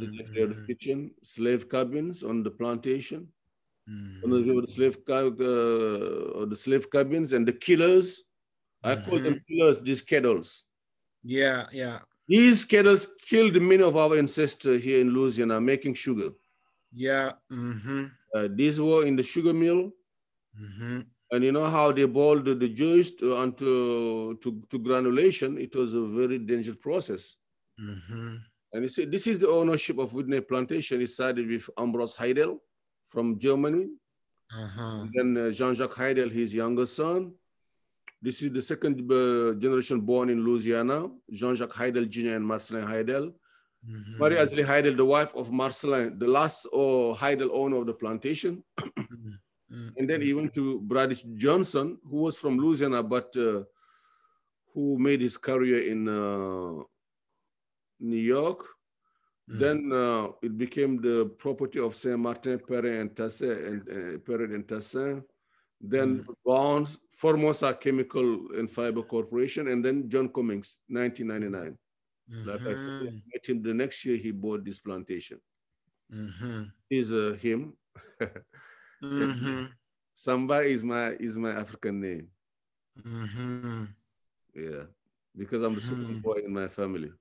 Speaker 1: They take care of the
Speaker 2: Mhm.
Speaker 1: kitchen, slave cabins on the plantation,
Speaker 2: Mhm.
Speaker 1: on the, the slave ca- uh, the slave cabins, and the killers. I call them killers. These kettles.
Speaker 2: Yeah. Yeah.
Speaker 1: These kettles killed many of our ancestors here in Louisiana making sugar.
Speaker 2: Yeah. Mm-hmm.
Speaker 1: Uh, these were in the sugar mill.
Speaker 2: Mm-hmm.
Speaker 1: And you know how they boiled the, juice to, unto, to, to granulation? It was a very dangerous process.
Speaker 2: Mm-hmm.
Speaker 1: And you see, this is the ownership of Whitney Plantation. It started with Ambroise Haydel from Germany.
Speaker 2: Uh-huh.
Speaker 1: Then uh, Jean-Jacques Haydel, his younger son. This is the second uh, generation born in Louisiana, Jean-Jacques Haydel Jr. and Marcelin Heidel.
Speaker 2: Mhm.
Speaker 1: Marie Azélie Haydel, the wife of Marcelin, the last uh, Heidel owner of the plantation.
Speaker 2: Mhm.
Speaker 1: And then he went to Bradish Johnson, who was from Louisiana, but uh, who made his career in uh, New York.
Speaker 2: Mhm.
Speaker 1: Then uh, it became the property of Saint Martin, Perrin, and Tassin, and uh, Perrin and Tassin. Then Bonds, Formosa Chemical and Fiber Corporation, and then John Cummings, 1999. Like I told you, I met him the next year, he bought this plantation.
Speaker 2: Mhm.
Speaker 1: Is uh, him.
Speaker 2: Mhm.
Speaker 1: Samba is my is my African name.
Speaker 2: Mhm.
Speaker 1: Yeah, because I'm the second
Speaker 2: Hmm.
Speaker 1: boy in my family.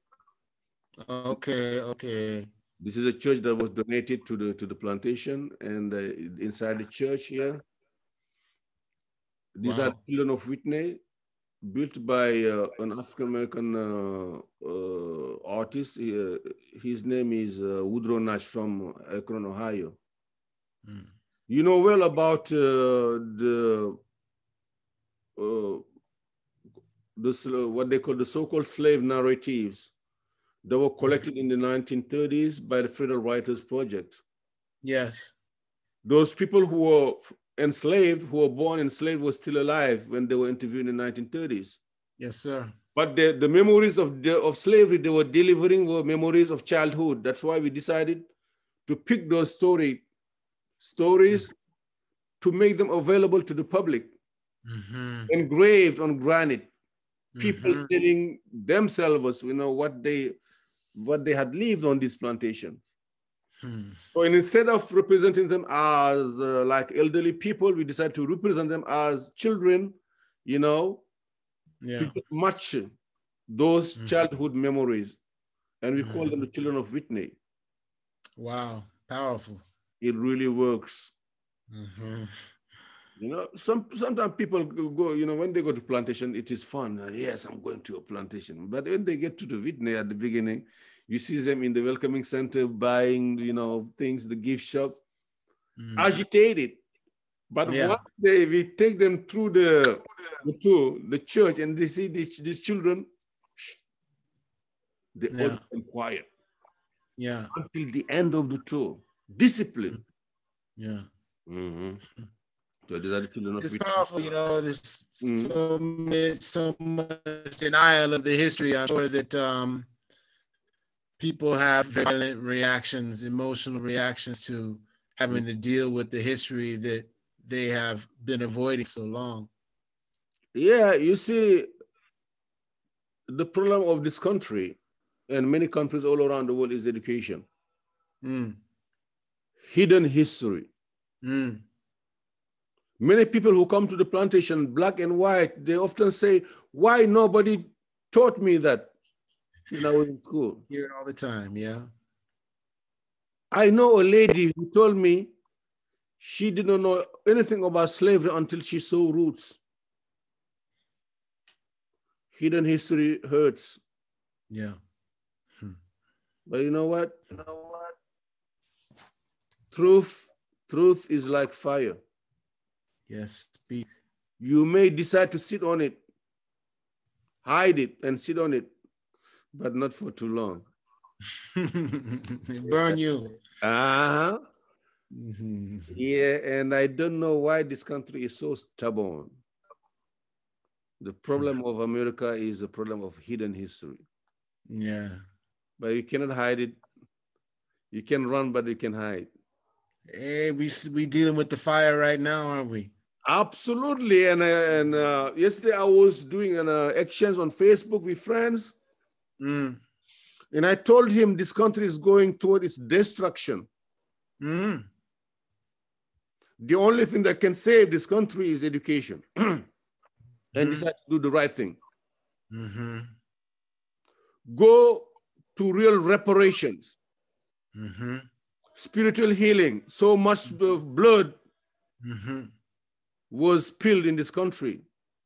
Speaker 2: Okay. Okay.
Speaker 1: This is a church that was donated to the to the plantation, and uh, inside the church here, these are
Speaker 2: Wow.
Speaker 1: children of Whitney, built by uh, an African American uh, uh, artist. He, uh, his name is uh, Woodrow Nash from Akron, Ohio.
Speaker 2: Mm.
Speaker 1: You know well about uh, the uh, this uh, what they call the so-called slave narratives that were collected in the 1930s by the Federal Writers Project.
Speaker 2: Yes.
Speaker 1: Those people who were enslaved, who were born enslaved, were still alive when they were interviewed in the 1930s.
Speaker 2: Yes, sir.
Speaker 1: But the, the memories of, the, of slavery they were delivering were memories of childhood. That's why we decided to pick those stories stories to make them available to the public,
Speaker 2: Mhm.
Speaker 1: engraved on granite. People
Speaker 2: Mhm.
Speaker 1: telling themselves, you know, what they what they had lived on these plantations.
Speaker 2: Hmm.
Speaker 1: So instead of representing them as uh, like elderly people, we decided to represent them as children, you know,
Speaker 2: Yeah.
Speaker 1: to match those
Speaker 2: Mhm.
Speaker 1: childhood memories. And we call them the children of Whitney.
Speaker 2: Wow. Powerful.
Speaker 1: It really works.
Speaker 2: Mhm.
Speaker 1: You know, some sometimes people go, you know, when they go to plantation, it is fun. Yes, I'm going to a plantation. But when they get to the Whitney at the beginning, you see them in the welcoming center buying, you know, things, the gift shop,
Speaker 2: Mm.
Speaker 1: agitated. But
Speaker 2: Yeah.
Speaker 1: once they we take them through the, the tour, the church, and they see these, these children, they all
Speaker 2: Yeah.
Speaker 1: become quiet
Speaker 2: Yeah.
Speaker 1: until the end of the tour. Discipline.
Speaker 2: Yeah.
Speaker 1: Mm-hmm. So these are the children of
Speaker 2: It's powerful, you know. There's
Speaker 1: Mhm.
Speaker 2: so many, so much denial of the history. I'm sure that um, people have violent reactions, emotional reactions to having to deal with the history that they have been avoiding so long.
Speaker 1: Yeah, you see, the problem of this country and many countries all around the world is education,
Speaker 2: Mm,
Speaker 1: hidden history.
Speaker 2: mm,
Speaker 1: Many people who come to the plantation, black and white, they often say, Why nobody taught me that when I was in school?
Speaker 2: hear it all the time. Yeah.
Speaker 1: I know a lady who told me she didn't know anything about slavery until she saw roots. Hidden history hurts.
Speaker 2: Yeah.
Speaker 1: But you know what? You know what? Truth, truth is like fire.
Speaker 2: Yes. Speak.
Speaker 1: You may decide to sit on it, hide it, and sit on it, but not for too long.
Speaker 2: It burn you.
Speaker 1: Uh-huh.
Speaker 2: Mhm.
Speaker 1: Yeah, and I don't know why this country is so stubborn. The problem of America is a problem of hidden history.
Speaker 2: Yeah.
Speaker 1: But you cannot hide it. You can run, but you can hide.
Speaker 2: Hey, we we dealing with the fire right now, aren't we?
Speaker 1: Absolutely. And, uh, and uh, yesterday I was doing an uh, exchange on Facebook with friends,
Speaker 2: Mm.
Speaker 1: and I told him this country is going toward its destruction.
Speaker 2: Mm.
Speaker 1: The only thing that can save this country is education and
Speaker 2: Mhm.
Speaker 1: decide to do the right thing.
Speaker 2: Mm-hmm.
Speaker 1: Go to real reparations,
Speaker 2: Mm-hmm.
Speaker 1: Spiritual healing. So much of blood
Speaker 2: Mm-hmm.
Speaker 1: was spilled in this country.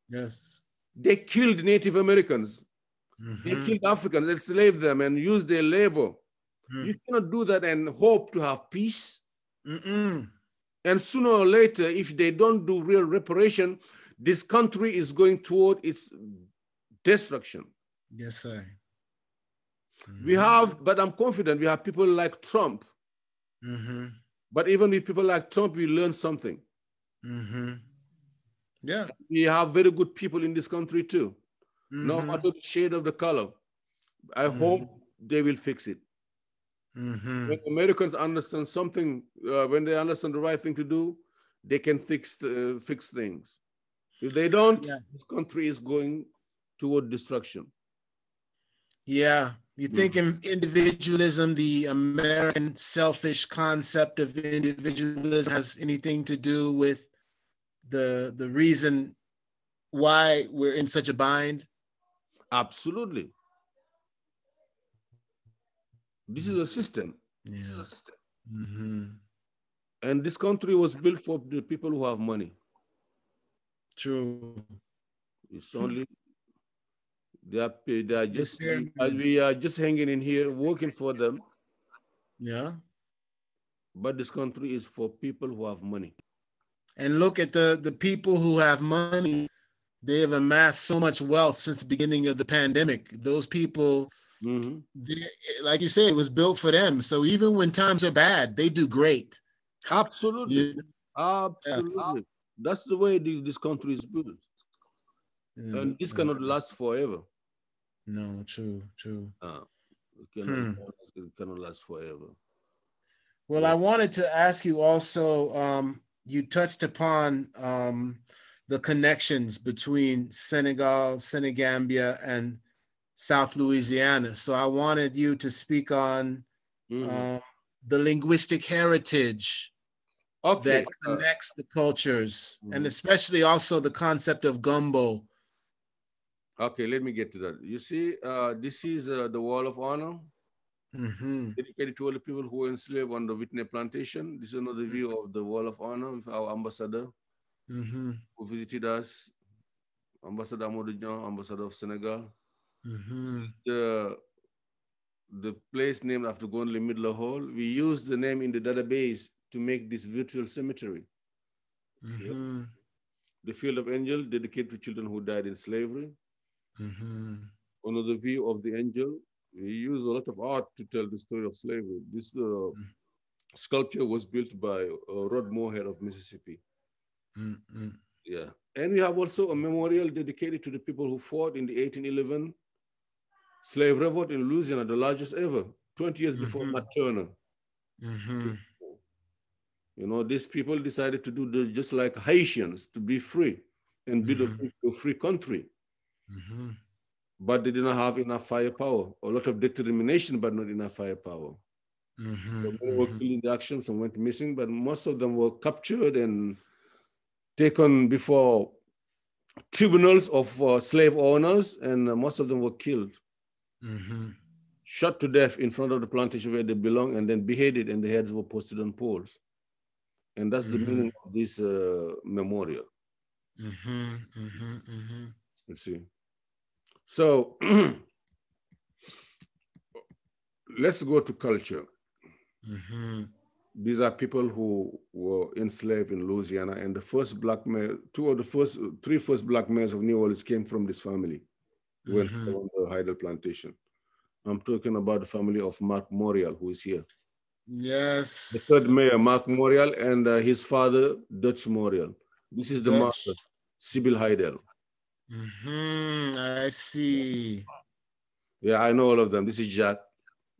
Speaker 2: Yes.
Speaker 1: They killed Native Americans. They
Speaker 2: Mhm.
Speaker 1: killed Africans, they enslaved them, and used their labor.
Speaker 2: Mm.
Speaker 1: You cannot do that and hope to have peace.
Speaker 2: Mm-mm.
Speaker 1: And sooner or later, if they don't do real reparation, this country is going toward its destruction.
Speaker 2: Yes, sir.
Speaker 1: We have, but I'm confident we have people like Trump.
Speaker 2: Mm-hmm.
Speaker 1: But even with people like Trump, we learn something.
Speaker 2: Mm-hmm. Yeah.
Speaker 1: We have very good people in this country too, no
Speaker 2: Mhm.
Speaker 1: matter the shade of the color. I
Speaker 2: Mhm.
Speaker 1: hope they will fix it.
Speaker 2: Mhm.
Speaker 1: When Americans understand something, uh, when they understand the right thing to do, they can fix the, fix things. If they don't,
Speaker 2: Yeah.
Speaker 1: this country is going toward destruction.
Speaker 2: Yeah. You
Speaker 1: Mm.
Speaker 2: think in individualism, the American selfish concept of individualism has anything to do with the the reason why we're in such a bind?
Speaker 1: Absolutely. This is a system,
Speaker 2: Yeah. Mm-hmm.
Speaker 1: and this country was built for the people who have money.
Speaker 2: True.
Speaker 1: It's only they are they are just uh, we are just hanging in here working for them,
Speaker 2: Yeah.
Speaker 1: but this country is for people who have money.
Speaker 2: And look at the the people who have money. They have amassed so much wealth since the beginning of the pandemic. Those people,
Speaker 1: Mhm.
Speaker 2: they, like you say, it was built for them. So even when times are bad, they do great.
Speaker 1: Absolutely.
Speaker 2: You-
Speaker 1: Absolutely. That's the way this country is built.
Speaker 2: Yeah.
Speaker 1: And this cannot last forever.
Speaker 2: No, true, true.
Speaker 1: Uh, it, cannot, it cannot last forever.
Speaker 2: Well, I wanted to ask you also, um, you touched upon um, the connections between Senegal, Senegambia, and South Louisiana. So I wanted you to speak on mm. uh, the linguistic heritage okay. that uh, connects the cultures, mm. and especially also the concept of gumbo.
Speaker 1: Okay, let me get to that. You see, uh, this is uh, the Wall of Honor.
Speaker 2: Mm-hmm.
Speaker 1: Dedicated to all the people who were enslaved on the Whitney plantation. This is another view of the Wall of Honor with our ambassador
Speaker 2: mm-hmm.
Speaker 1: who visited us, Ambassador Amadou Ambassador of Senegal.
Speaker 2: Mm-hmm.
Speaker 1: The, the place named after Gonli Midlo Hall. We used the name in the database to make this virtual cemetery.
Speaker 2: Mm-hmm. Yep.
Speaker 1: The Field of Angel, dedicated to children who died in slavery.
Speaker 2: Mm-hmm.
Speaker 1: Another view of the angel. We use a lot of art to tell the story of slavery. This uh, mm-hmm. sculpture was built by uh, Rod Moorhead of Mississippi.
Speaker 2: Mm-hmm.
Speaker 1: Yeah. And we have also a memorial dedicated to the people who fought in the 1811 slave revolt in Louisiana, the largest ever, 20 years mm-hmm. before Nat Turner.
Speaker 2: Mm-hmm.
Speaker 1: You know, these people decided to do the, just like Haitians to be free and build mm-hmm. a, free country.
Speaker 2: Mm-hmm.
Speaker 1: But they did not have enough firepower, a lot of determination, but not enough firepower.
Speaker 2: Mm-hmm.
Speaker 1: Some were mm-hmm. killed in the action, some went missing, but most of them were captured and taken before tribunals of uh, slave owners, and uh, most of them were killed.
Speaker 2: Mm-hmm.
Speaker 1: Shot to death in front of the plantation where they belong, and then beheaded, and the heads were posted on poles. And that's mm-hmm. the meaning of this uh, memorial.
Speaker 2: Mm-hmm, mm-hmm, mm-hmm.
Speaker 1: You see. So let's go to culture.
Speaker 2: Mm-hmm.
Speaker 1: These are people who were enslaved in Louisiana, and the first black male, two of the first, three first black males of New Orleans came from this family went mm-hmm. on the Haydel plantation. I'm talking about the family of Marc Morial, who is here.
Speaker 2: Yes.
Speaker 1: The third mayor, Marc Morial, and uh, his father, Dutch Morial. This is the Dutch. master, Sybil Haydel.
Speaker 2: Mm-hmm. I see.
Speaker 1: Yeah, I know all of them. This is Jack.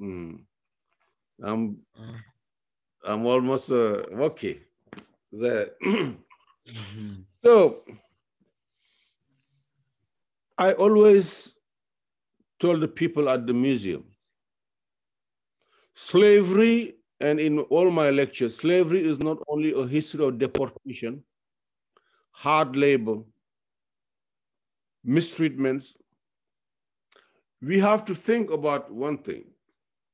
Speaker 1: Mm. I'm, uh. I'm almost uh, okay. There. mm-hmm. So I always told the people at the museum, slavery, and in all my lectures, slavery is not only a history of deportation, hard labor, mistreatments. We have to think about one thing.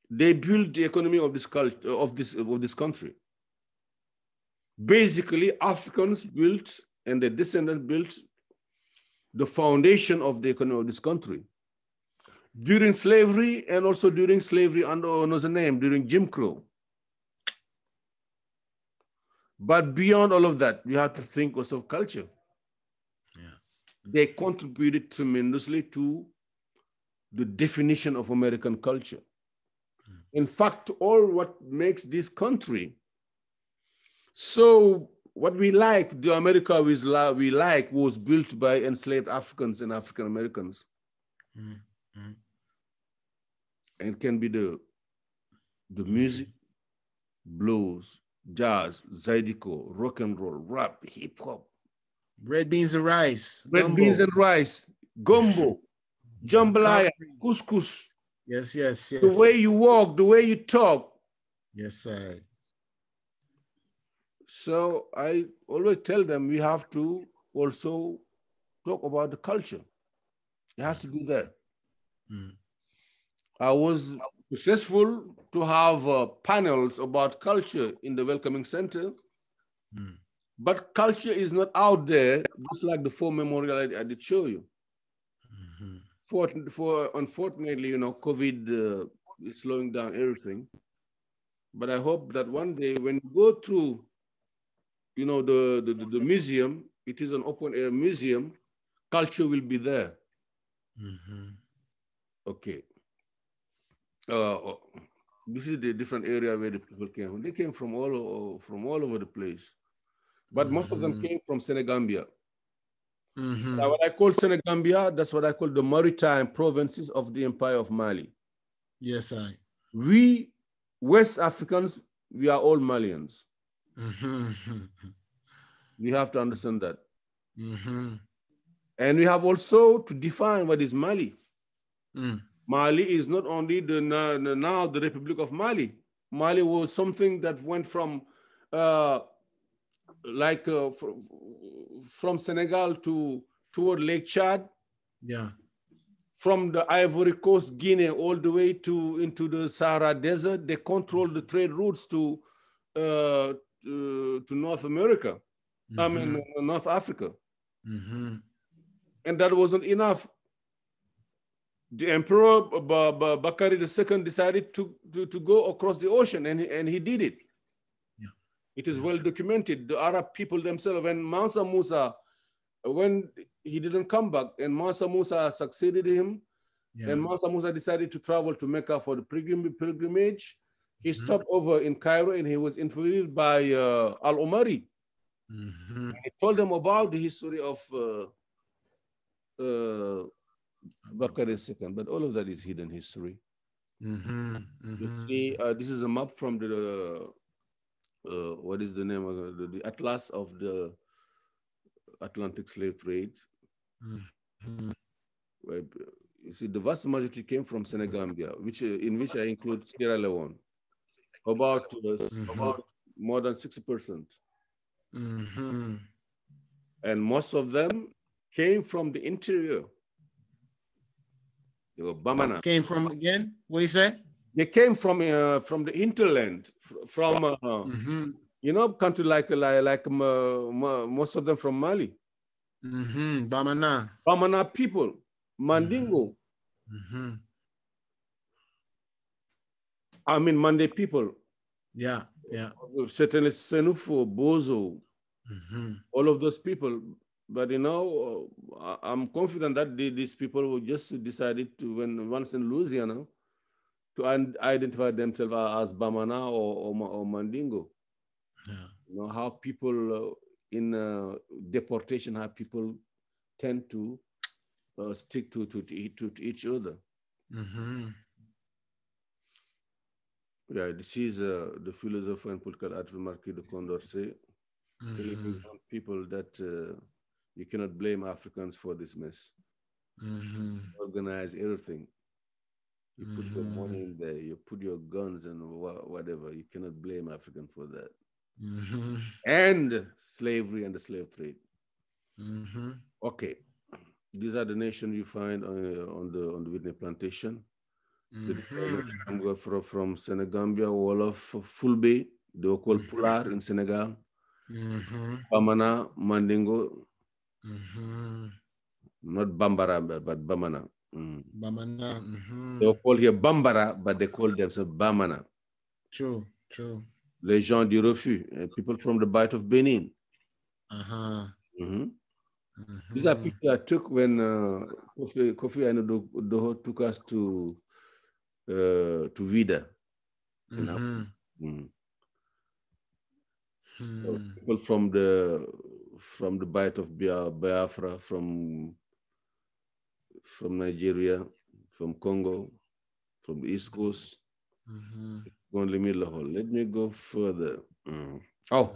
Speaker 1: They built the economy of this culture, of this, of this country. Basically, Africans built and their descendants built the foundation of the economy of this country. During slavery and also during slavery under another name, during Jim Crow. But beyond all of that, we have to think also of culture. They contributed tremendously to the definition of American culture. Mm. In fact, all what makes this country so what we like, the America we like, was built by enslaved Africans and African Americans.
Speaker 2: Mm-hmm.
Speaker 1: And can be the, the music, blues, jazz, zydeco, rock and roll, rap, hip hop.
Speaker 2: Red beans and rice.
Speaker 1: Red gumbo. beans and rice, gumbo, jambalaya, couscous.
Speaker 2: Yes, yes, yes.
Speaker 1: The way you walk, the way you talk.
Speaker 2: Yes, sir.
Speaker 1: So I always tell them we have to also talk about the culture. It has to be there.
Speaker 2: Mm.
Speaker 1: I was successful to have uh, panels about culture in the Welcoming Center.
Speaker 2: Mm.
Speaker 1: But culture is not out there, just like the four memorial I, I did show you.
Speaker 2: Mm-hmm.
Speaker 1: For, for unfortunately, you know, COVID uh, is slowing down everything. But I hope that one day when you go through you know, the, the, the museum, it is an open air museum, culture will be there.
Speaker 2: Mm-hmm.
Speaker 1: Okay. Uh, this is the different area where the people came. They came from all from all over the place, but mm-hmm. most of them mm-hmm. came from Senegambia.
Speaker 2: Mm-hmm.
Speaker 1: Now, what I call Senegambia, that's what I call the maritime provinces of the Empire of Mali.
Speaker 2: Yes, I.
Speaker 1: We West Africans we are all Malians.
Speaker 2: Mm-hmm.
Speaker 1: We have to understand that.
Speaker 2: Mm-hmm.
Speaker 1: And we have also to define what is Mali.
Speaker 2: Mm.
Speaker 1: Mali is not only the now the Republic of Mali. Mali was something that went from uh, like uh, from, from Senegal to toward Lake Chad,
Speaker 2: Yeah.
Speaker 1: from the Ivory Coast, Guinea, all the way to into the Sahara Desert. They control the trade routes to uh, to, to North America. I mean uh, North Africa,
Speaker 2: Mm-hmm.
Speaker 1: and that wasn't enough. The Emperor Ba- Ba- Bakari II decided to, to, to go across the ocean, and and he did it. It is well documented. The Arab people themselves, when Mansa Musa, when he didn't come back, and Mansa Musa succeeded him,
Speaker 2: Yeah.
Speaker 1: and Mansa Musa decided to travel to Mecca for the pilgrim, pilgrimage. He
Speaker 2: Mhm.
Speaker 1: stopped over in Cairo, and he was interviewed by uh, Al Omari.
Speaker 2: Mm-hmm.
Speaker 1: He told them about the history of uh, uh, Bakari II, but all of that is hidden history.
Speaker 2: Mm-hmm.
Speaker 1: You
Speaker 2: Mm-hmm.
Speaker 1: see, uh, this is a map from the, uh, what is the name of the, the Atlas of the Atlantic slave trade.
Speaker 2: Mm-hmm.
Speaker 1: Right? You see, the vast majority came from Senegambia, which uh, in which I include Sierra Leone, about uh, s-
Speaker 2: Mhm.
Speaker 1: about more than sixty percent,
Speaker 2: Mm-hmm.
Speaker 1: and most of them came from the interior. They were Bamana.
Speaker 2: Came from again? What you say?
Speaker 1: They came from uh, from the hinterland, from uh,
Speaker 2: Mm-hmm.
Speaker 1: you know country like like, like uh, most of them from Mali.
Speaker 2: Mm-hmm. Bamana.
Speaker 1: Bamana people, Mandingo,
Speaker 2: Mm-hmm.
Speaker 1: I mean Mande people,
Speaker 2: Yeah. Yeah.
Speaker 1: certainly Senufo, Bozo,
Speaker 2: Mm-hmm.
Speaker 1: all of those people. But you know, uh, I'm confident that these people will just decided to, when once in Louisiana, to identify themselves as Bamana or, or, or Mandingo.
Speaker 2: Yeah.
Speaker 1: You know, how people uh, in uh, deportation, how people tend to uh, stick to, to, to, each- to, each other.
Speaker 2: Mm-hmm.
Speaker 1: Yeah, this is uh, the philosopher and political activist Marquis de Condorcet
Speaker 2: Mm-hmm.
Speaker 1: own people that uh, you cannot blame Africans for this mess.
Speaker 2: Mm-hmm.
Speaker 1: Organize everything. You put your
Speaker 2: Mhm.
Speaker 1: money in there, you put your guns and wha- whatever. You cannot blame African for that.
Speaker 2: Mm-hmm.
Speaker 1: And slavery and the slave trade.
Speaker 2: Mm-hmm.
Speaker 1: Okay, these are the nations you find on, uh, on the on the Whitney plantation. The
Speaker 2: Mm-hmm.
Speaker 1: from, from, from Senegambia, Wolof, Fulbe, they were called
Speaker 2: Mhm.
Speaker 1: Pular in Senegal,
Speaker 2: Mm-hmm.
Speaker 1: Bamana, Mandingo,
Speaker 2: Mm-hmm.
Speaker 1: not Bambara, but, but Bamana. Mm.
Speaker 2: Bamana. Mm-hmm.
Speaker 1: They were called here Bambara, but they call themselves Bamana.
Speaker 2: True. True.
Speaker 1: Les gens du refus, uh, people from the Bight of Benin.
Speaker 2: Uh-huh.
Speaker 1: Mhm. These are people I took when uh, Kofi, Kofi Anyidoho took us to uh, to Ouidah.
Speaker 2: Mhm.
Speaker 1: Mm. So
Speaker 2: Hmm.
Speaker 1: people from the from the Bight of Bia- Biafra, from from Nigeria, from Congo, from the East Coast.
Speaker 2: Mhm.
Speaker 1: Go and let me Let me go further. Mm. Oh,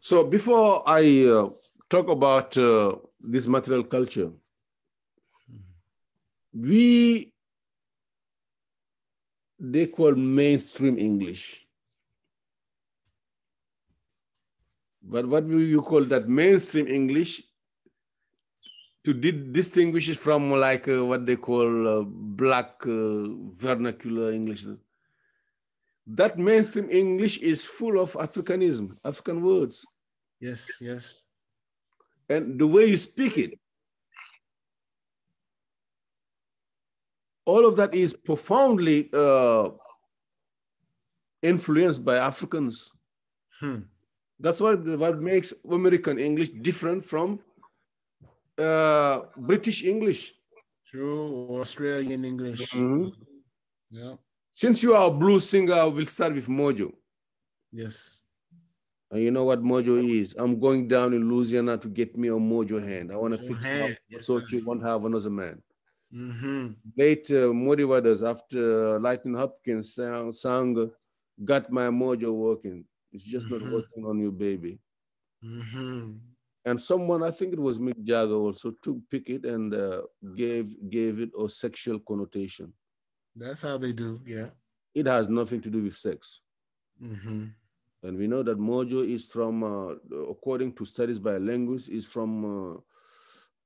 Speaker 1: so before I uh, talk about uh, this material culture, we they call mainstream English. But what will you call that mainstream English to di- distinguish it from like uh, what they call uh, black uh, vernacular English? That mainstream English is full of Africanism, African words,
Speaker 2: Yes. Yes.
Speaker 1: and the way you speak it. All of that is profoundly uh, influenced by Africans.
Speaker 2: Hmm.
Speaker 1: That's what, what makes American English different from uh, British English.
Speaker 2: True. Australian English.
Speaker 1: Mhm.
Speaker 2: Yeah.
Speaker 1: Since you are a blues singer, we'll start with Mojo.
Speaker 2: Yes.
Speaker 1: And you know what Mojo is? I'm going down in Louisiana to get me a Mojo hand. I want to fix
Speaker 2: hand,
Speaker 1: it up
Speaker 2: yes,
Speaker 1: so
Speaker 2: sir.
Speaker 1: she won't have another man.
Speaker 2: Mm-hmm.
Speaker 1: Late uh, Muddy Waters after Lightning Hopkins sang, sang Got My Mojo Working. It's just
Speaker 2: Mhm.
Speaker 1: not working on you, baby.
Speaker 2: Mm-hmm.
Speaker 1: And someone, I think it was Mick Jagger also, took pick it and uh, gave gave it a sexual connotation.
Speaker 2: That's how they do. Yeah.
Speaker 1: It has nothing to do with sex.
Speaker 2: Mm-hmm.
Speaker 1: And we know that mojo is from, uh, according to studies by linguists, is from uh,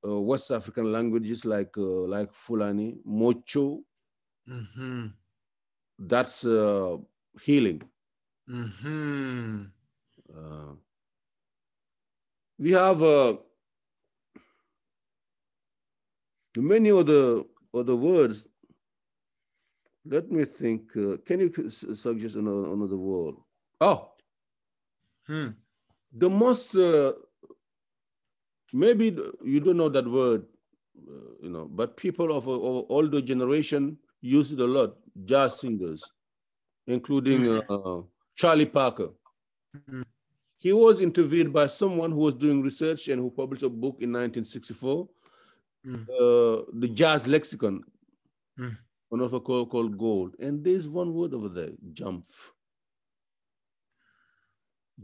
Speaker 1: uh, West African languages like uh, like Fulani, mocho.
Speaker 2: Mm-hmm.
Speaker 1: That's uh, healing.
Speaker 2: Mm-hmm.
Speaker 1: We have uh, many other other words. Let me think. Uh, can you suggest another, another word? Oh,
Speaker 2: Hmm.
Speaker 1: the most uh, maybe you don't know that word, uh, you know, but people of, of older generation use it a lot. Jazz singers, including uh, Charlie Parker.
Speaker 2: Mhm.
Speaker 1: He was interviewed by someone who was doing research and who published a book in 1964,
Speaker 2: Mm.
Speaker 1: uh, the Jazz Lexicon,
Speaker 2: Mm.
Speaker 1: one of a called, called Gold. And there's one word over there, jamf.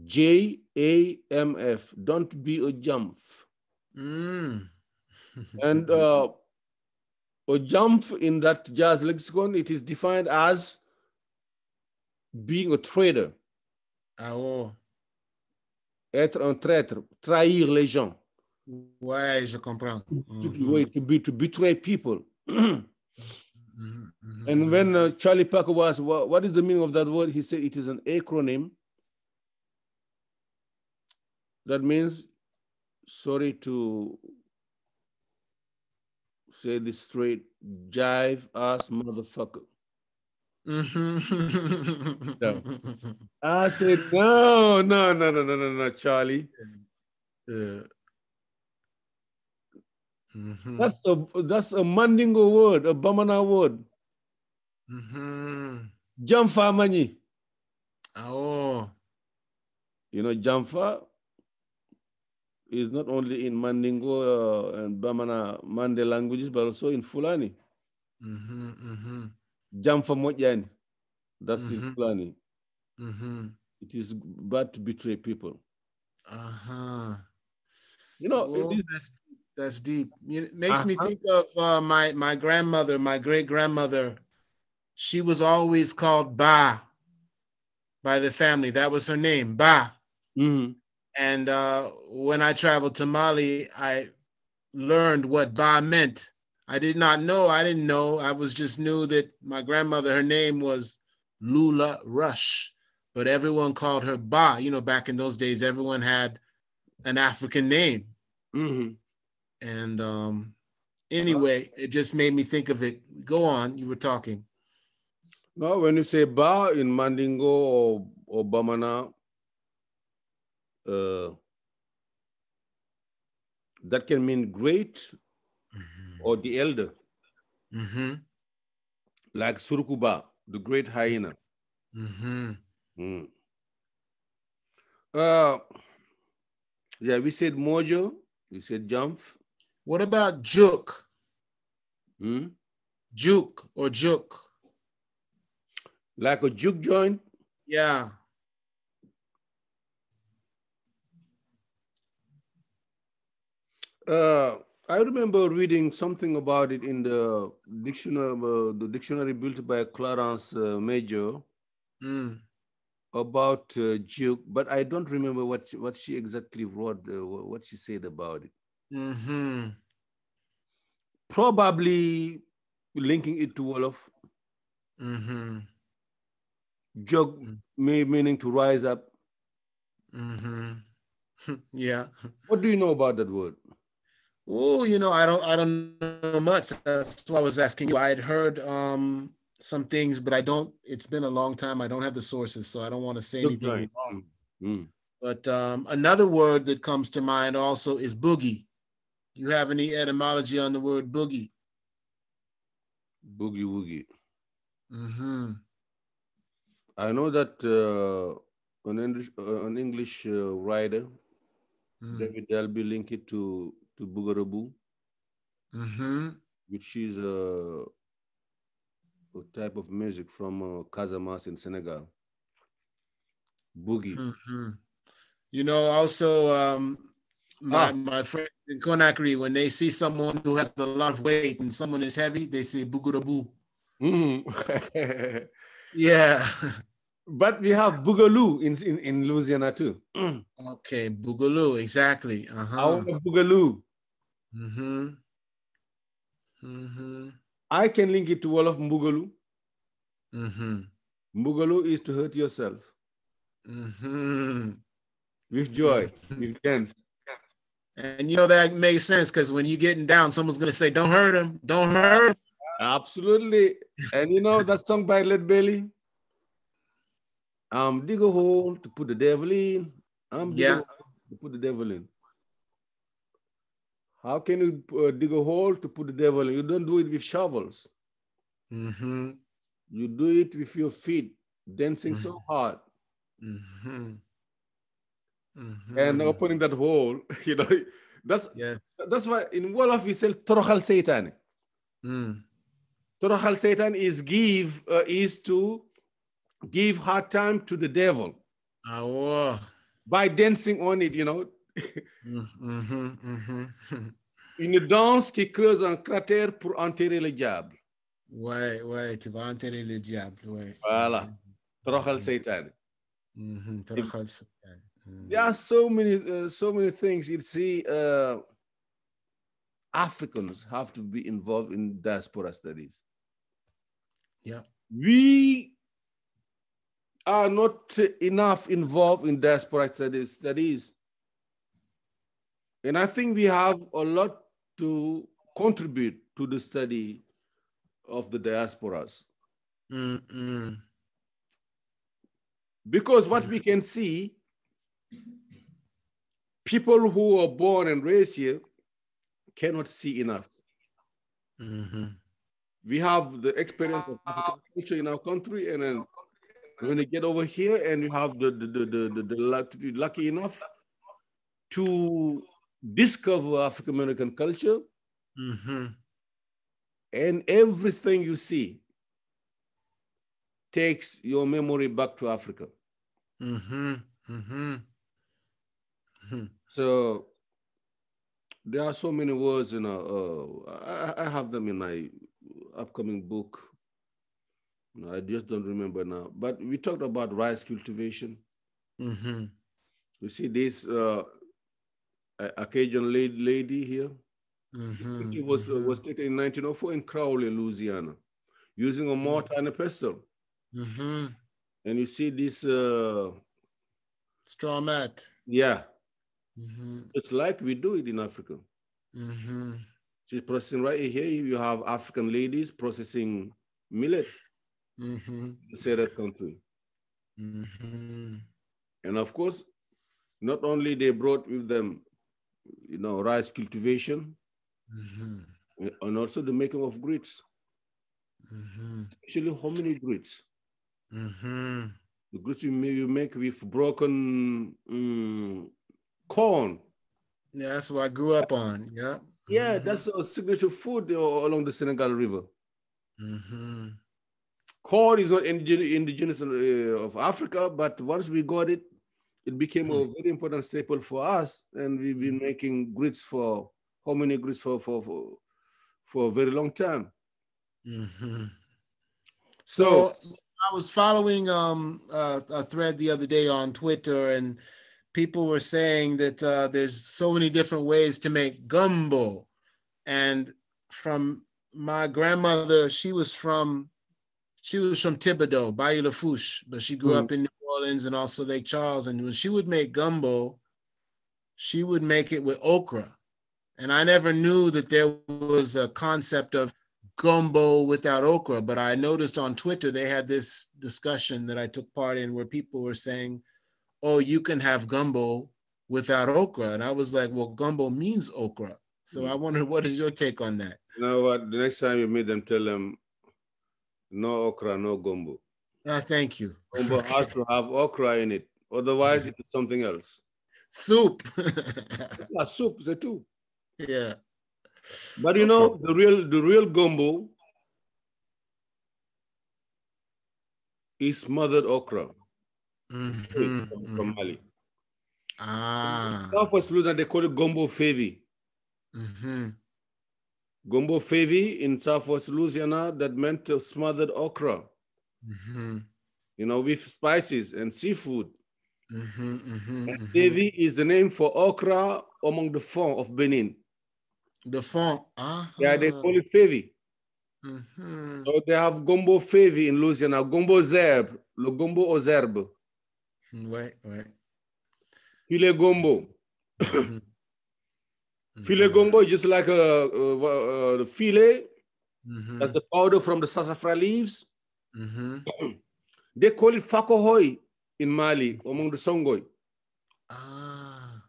Speaker 1: J A M F. Don't be a jamf.
Speaker 2: Mm.
Speaker 1: And uh, a jamf in that jazz lexicon, it is defined as being a trader.
Speaker 2: Ah, oh.
Speaker 1: Être un traître, trahir les gens,
Speaker 2: Ouais, je comprends.
Speaker 1: to,
Speaker 2: Mhm.
Speaker 1: to, be, to betray people.
Speaker 2: Mhm, mhm,
Speaker 1: and when uh, Charlie Parker was, what, what is the meaning of that word? He said it is an acronym. That means, sorry to say this straight, jive ass motherfucker.
Speaker 2: Mhm.
Speaker 1: I said, no, no, no, no, no, no, no, Charlie.
Speaker 2: Uh, mhm,
Speaker 1: That's a that's a Mandingo word, a Bamana word.
Speaker 2: mhm.
Speaker 1: Jamfa mani.
Speaker 2: Oh.
Speaker 1: You know, Jamfa is not only in Mandingo uh, and Bamana Mande languages, but also in Fulani.
Speaker 2: Mhm, mhm,
Speaker 1: Jamfa Mojani. That's in
Speaker 2: Mhm.
Speaker 1: Fulani.
Speaker 2: mhm.
Speaker 1: It is bad to betray people.
Speaker 2: Uh-huh.
Speaker 1: You know,
Speaker 2: Well,
Speaker 1: it is,
Speaker 2: that's that's deep. It makes me
Speaker 1: Uh-huh.
Speaker 2: think of uh, my my grandmother, my great grandmother. She was always called Ba by the family. That was her name, Ba.
Speaker 1: Mhm.
Speaker 2: And uh, when I traveled to Mali, I learned what Ba meant. I did not know. I didn't know. I was just knew that my grandmother, her name was Lula Rush, but everyone called her Ba. You know, back in those days, everyone had an African name.
Speaker 1: Mhm.
Speaker 2: And um, anyway, it just made me think of it. Go on. You were talking.
Speaker 1: No, when you say Ba in Mandingo or, or Bamana, uh, that can mean great or the elder,
Speaker 2: Mm-hmm.
Speaker 1: like Surukuba, the great hyena.
Speaker 2: Mm-hmm.
Speaker 1: Mm. Uh, yeah, we said mojo, we said jamf.
Speaker 2: What about juke?
Speaker 1: Mm.
Speaker 2: Juke or juke?
Speaker 1: Like a juke joint.
Speaker 2: Yeah.
Speaker 1: Uh, I remember reading something about it in the dictionary, uh, the dictionary built by Clarence uh, Major
Speaker 2: Mm.
Speaker 1: about uh, juke, but I don't remember what she, what she exactly wrote, uh, what she said about it.
Speaker 2: Mm-hmm.
Speaker 1: Probably linking it to Wolof.
Speaker 2: Mm-hmm.
Speaker 1: Jog
Speaker 2: Mm.
Speaker 1: may, meaning to rise up.
Speaker 2: Mm-hmm. yeah.
Speaker 1: What do you know about that word?
Speaker 2: Oh, you know, I don't I don't know much. That's why I was asking you. I had heard um some things, but I don't, it's been a long time. I don't have the sources, so I don't want to say anything
Speaker 1: joint.
Speaker 2: wrong.
Speaker 1: Mm.
Speaker 2: But um, another word that comes to mind also is boogie. You have any etymology on the word boogie?
Speaker 1: Boogie woogie.
Speaker 2: Mm-hmm.
Speaker 1: I know that uh, an English, uh, an English uh, writer,
Speaker 2: Mm.
Speaker 1: David Dalby, linked it to to Boogaroo.
Speaker 2: Mm-hmm.
Speaker 1: which is a, a type of music from uh, Casamance in Senegal. Boogie.
Speaker 2: Mhm. You know, also um, my
Speaker 1: Ah.
Speaker 2: my friends in Conakry, when they see someone who has a lot of weight and someone is heavy, they say bugurabu.
Speaker 1: Mhm.
Speaker 2: Yeah.
Speaker 1: but we have Boogaloo in, in, in Louisiana too. Mm.
Speaker 2: okay, boogaloo, exactly.
Speaker 1: I
Speaker 2: Uh-huh.
Speaker 1: want a Boogaloo.
Speaker 2: Mm-hmm. Mm-hmm.
Speaker 1: I can link it to Wolof Mbugalu.
Speaker 2: Mm-hmm.
Speaker 1: Mbugalu is to hurt yourself
Speaker 2: Mm-hmm.
Speaker 1: with joy, with dance.
Speaker 2: And you know that makes sense because when you're getting down, someone's gonna say, "Don't hurt him, don't hurt." him."
Speaker 1: Absolutely. And you know that song by Lead Belly? Um, dig a hole to put the devil in. Um, dig
Speaker 2: Yeah.
Speaker 1: to put the devil in. How can you uh, dig a hole to put the devil in? You don't do it with shovels.
Speaker 2: Mm-hmm.
Speaker 1: You do it with your feet, dancing so hard
Speaker 2: Mm-hmm. Mm-hmm.
Speaker 1: and opening that hole. You know, that's
Speaker 2: yes.
Speaker 1: that's why in Wolof we say toroxal seytaane.
Speaker 2: Mm.
Speaker 1: Toroxal Satan is give uh, is to give hard time to the devil
Speaker 2: Ah, wow.
Speaker 1: by dancing on it, you know.
Speaker 2: Mm-hmm. Mm-hmm.
Speaker 1: Une danse qui creuse un cratère pour enterrer le diable.
Speaker 2: Ouais, ouais, tu vas enterrer le diable, ouais.
Speaker 1: Voilà. Toroxal.
Speaker 2: Mhm, toroxal Satan. Mhm.
Speaker 1: There are so many, uh, so many things. You see, uh, Africans have to be involved in diaspora studies.
Speaker 2: Yeah.
Speaker 1: We are not enough involved in diaspora studies. studies. And I think we have a lot to contribute to the study of the diasporas.
Speaker 2: Mm-mm.
Speaker 1: Because what we can see, people who are born and raised here cannot see enough.
Speaker 2: Mhm.
Speaker 1: We have the experience of African culture in our country, and then when you get over here and you have the the, the, the, the, the luck to be lucky enough to discover African American culture,
Speaker 2: Mhm.
Speaker 1: and everything you see takes your memory back to Africa.
Speaker 2: Mhm. Mhm. Mhm.
Speaker 1: So there are so many words in a, uh, I, I have them in my upcoming book. No, I just don't remember now. But we talked about rice cultivation.
Speaker 2: Mhm.
Speaker 1: You see this uh, Acadian lady, lady here.
Speaker 2: Mhm.
Speaker 1: It was uh,
Speaker 2: Mhm.
Speaker 1: was taken in 1904 in Crowley, Louisiana, using a mortar and a pestle.
Speaker 2: Mhm.
Speaker 1: And you see this, uh,
Speaker 2: Straw mat.
Speaker 1: yeah,
Speaker 2: Mhm.
Speaker 1: it's like we do it in Africa.
Speaker 2: Mhm.
Speaker 1: She's processing right here. You have African ladies processing millet
Speaker 2: Mhm.
Speaker 1: in say that country.
Speaker 2: Mhm.
Speaker 1: And of course, not only they brought with them, you know, rice cultivation
Speaker 2: Mhm.
Speaker 1: and also the making of grits,
Speaker 2: Mhm.
Speaker 1: actually hominy grits.
Speaker 2: Mhm.
Speaker 1: The grits you make, you make with broken mm, corn.
Speaker 2: Yeah, that's what I grew up on. Yeah.
Speaker 1: Yeah,
Speaker 2: Mhm.
Speaker 1: that's a signature food uh, along the Senegal River.
Speaker 2: Mhm.
Speaker 1: Corn is not indigenous uh, of Africa, but once we got it, it became a very important staple for us, and we've been making grits for hominy grits for for for, for a very long time.
Speaker 2: Mhm.
Speaker 1: So,
Speaker 2: So I was following um, uh, a thread the other day on Twitter, and people were saying that uh, there's so many different ways to make gumbo. And from my grandmother, she was from she was from Thibodaux, Bayou Lafourche, but she grew
Speaker 1: Mhm.
Speaker 2: up in New Orleans and also Lake Charles. And when she would make gumbo, she would make it with okra. And I never knew that there was a concept of gumbo without okra, but I noticed on Twitter they had this discussion that I took part in where people were saying, "Oh, you can have gumbo without okra," and I was like, "Well, gumbo means okra." So I wondered, what is your take on that?
Speaker 1: you know what? The next time you meet them, tell them no okra, no gumbo.
Speaker 2: Ah, thank you.
Speaker 1: Gumbo has to have okra in it. Otherwise, it's something else.
Speaker 2: Soup.
Speaker 1: Yeah, soup, the two.
Speaker 2: yeah.
Speaker 1: But you know, the real the real gumbo is smothered okra from,
Speaker 2: mhm.
Speaker 1: from Mali.
Speaker 2: Ah.
Speaker 1: Southwest Louisiana, they call it gumbo fevi.
Speaker 2: mhm.
Speaker 1: Gumbo fevi in Southwest Louisiana, that meant smothered okra,
Speaker 2: Mhm,
Speaker 1: you know, with spices and seafood.
Speaker 2: mhm, mhm,
Speaker 1: And
Speaker 2: mhm.
Speaker 1: fevi is the name for okra among the Fon of Benin.
Speaker 2: The font. Ah.
Speaker 1: Yeah, they call it fevi.
Speaker 2: Mhm.
Speaker 1: So they have gombo fevi in Louisiana, gombo zerbe, le gumbo aux herbes,
Speaker 2: Ouais, ouais.
Speaker 1: filet gumbo.
Speaker 2: Mhm.
Speaker 1: Filet gumbo is just like a, uh, uh, the filet, that's the powder from the sassafras leaves.
Speaker 2: Mhm.
Speaker 1: They call it fakohoi in Mali, among the Songhai.
Speaker 2: Ah.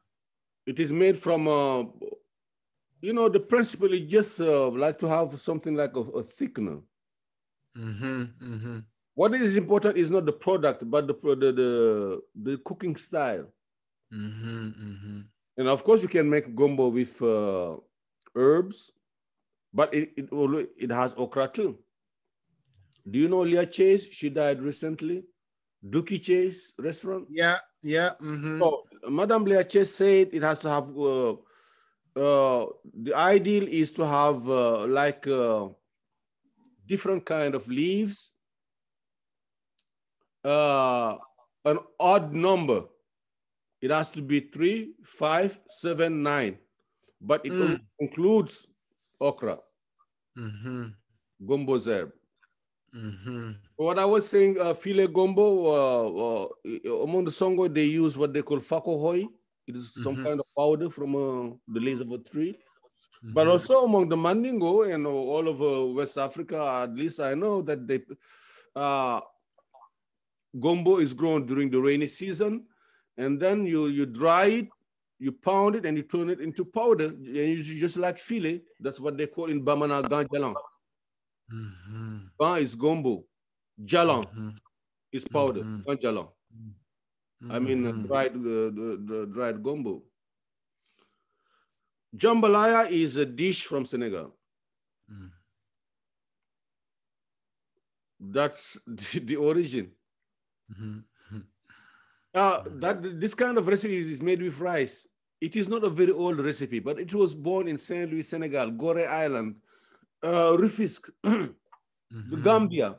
Speaker 1: It is made from, uh, you know, the principle is just uh, like to have something like a, a thickener.
Speaker 2: Mhm, mhm.
Speaker 1: What is important is not the product, but the the the, the cooking style.
Speaker 2: Mhm, mhm.
Speaker 1: And of course, you can make gumbo with uh, herbs, but it it, it has okra too. Do you know Leah Chase? She died recently. Dooky Chase restaurant.
Speaker 2: Yeah, yeah. mhm.
Speaker 1: So Madame Leah Chase said it has to have. Uh, uh, the ideal is to have uh, like uh, different kind of leaves. Uh, an odd number. It has to be three, five, seven, nine, but it
Speaker 2: Mm.
Speaker 1: includes okra,
Speaker 2: Mhm,
Speaker 1: gumbo zerb.
Speaker 2: Mhm.
Speaker 1: What I was saying, uh, filet gumbo, uh, uh, among the Songo, they use what they call fakohoi. It is some
Speaker 2: Mhm.
Speaker 1: kind of powder from uh, the leaves of a tree. But
Speaker 2: Mhm.
Speaker 1: also among the Mandingo and all over West Africa, at least I know that they, uh, gumbo is grown during the rainy season, and then you you dry it, you pound it, and you turn it into powder, and you just like file, That's what they call in Bamana ganjalan.
Speaker 2: Mhm,
Speaker 1: Ban is gumbo, jalan
Speaker 2: mhm,
Speaker 1: is powder,
Speaker 2: Mhm.
Speaker 1: ganjalan. I mean uh, dried uh, dried gumbo. Jambalaya is a dish from Senegal.
Speaker 2: Mm.
Speaker 1: That's the, the origin.
Speaker 2: Mhm, mhm.
Speaker 1: Uh, that this kind of recipe is made with rice. It is not a very old recipe, but it was born in Saint Louis, Senegal, Gorée Island, uh, Rufisque, the
Speaker 2: Mhm,
Speaker 1: Gambia.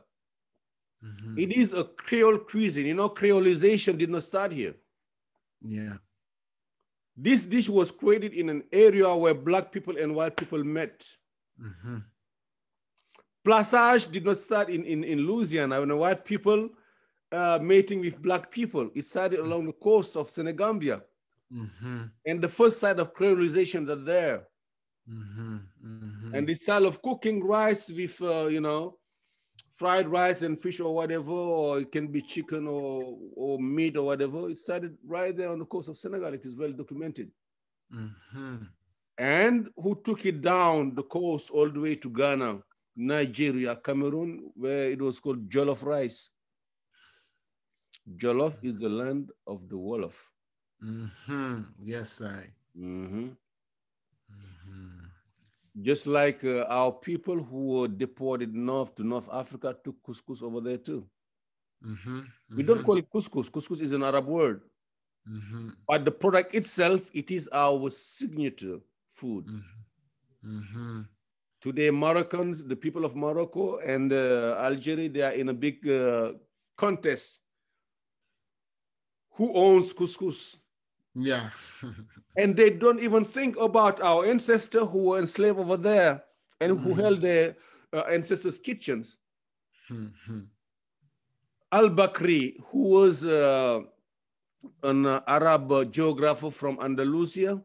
Speaker 2: mhm.
Speaker 1: It is a Creole cuisine. You know, Creolization did not start here.
Speaker 2: Yeah.
Speaker 1: This dish was created in an area where black people and white people met.
Speaker 2: Mhm,
Speaker 1: Plaçage did not start in, in, in Louisiana when the white people uh, mating with black people. It started along the coast of Senegambia.
Speaker 2: mhm,
Speaker 1: And the first site of Creolization are there.
Speaker 2: Mhm, mhm.
Speaker 1: And the style of cooking rice with, uh, you know, fried rice and fish or whatever, or it can be chicken or, or meat or whatever. It started right there on the coast of Senegal. It is well documented.
Speaker 2: Mhm,
Speaker 1: And who took it down the coast all the way to Ghana, Nigeria, Cameroon, where it was called jollof rice. Jollof is the land of the Wolof.
Speaker 2: mhm. Yes, I.
Speaker 1: Just like uh, our people who were deported north to North Africa took couscous over there too.
Speaker 2: Mhm,
Speaker 1: We don't
Speaker 2: mhm,
Speaker 1: call it couscous. Couscous is an Arab word,
Speaker 2: mhm,
Speaker 1: but the product itself, it is our signature food.
Speaker 2: mhm.
Speaker 1: Today, Moroccans, the people of Morocco and uh, Algeria, they are in a big uh, contest. Who owns couscous?
Speaker 2: Yeah.
Speaker 1: And they don't even think about our ancestors who were enslaved over there and who
Speaker 2: Mhm.
Speaker 1: held their uh, ancestors' kitchens.
Speaker 2: Mhm,
Speaker 1: Al Bakri, who was uh, an uh, Arab geographer from Andalusia,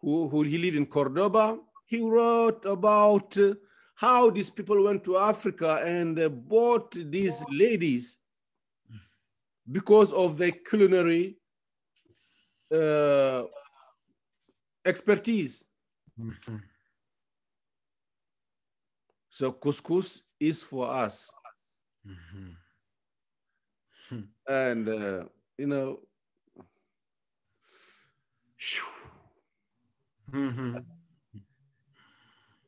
Speaker 1: who, who he lived in Cordoba, he wrote about uh, how these people went to Africa and uh, bought these ladies because of their culinary uh, expertise.
Speaker 2: mhm.
Speaker 1: So couscous is for us.
Speaker 2: Mhm.
Speaker 1: And, uh, you know,
Speaker 2: Mhm.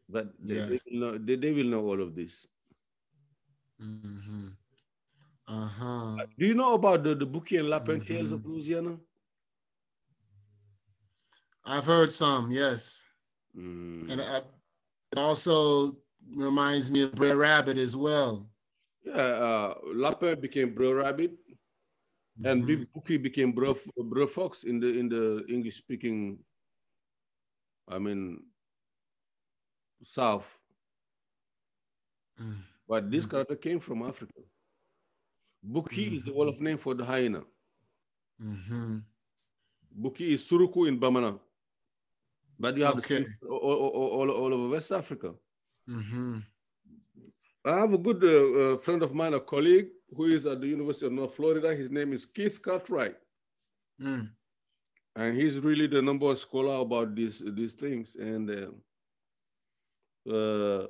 Speaker 1: But they,
Speaker 2: Yes.
Speaker 1: they, will know, they, they will know all of this.
Speaker 2: Mm-hmm. Uh-huh.
Speaker 1: Do you know about the, the Buki and Lapin tales of
Speaker 2: Mhm.
Speaker 1: Louisiana?
Speaker 2: I've heard some, yes.
Speaker 1: Mm.
Speaker 2: And I, it also reminds me of Brer Rabbit as well.
Speaker 1: yeah, uh, Lapin became Brer Rabbit, and
Speaker 2: Mhm.
Speaker 1: Big Buki became Brer, Brer Fox in the in the English speaking. I mean, South.
Speaker 2: Mm.
Speaker 1: But this
Speaker 2: Mhm.
Speaker 1: character came from Africa. Buki is the. Wolof name for the hyena.
Speaker 2: Mhm.
Speaker 1: Buki is Suruku in Bamana. But you have the
Speaker 2: Okay.
Speaker 1: same all, all, all, all over West Africa.
Speaker 2: Mhm.
Speaker 1: I have a good uh, uh, friend of mine, a colleague who is at the University of North Florida. His name is Keith Cartwright.
Speaker 2: Mm.
Speaker 1: And he's really the number one scholar about these, these things. And uh, uh,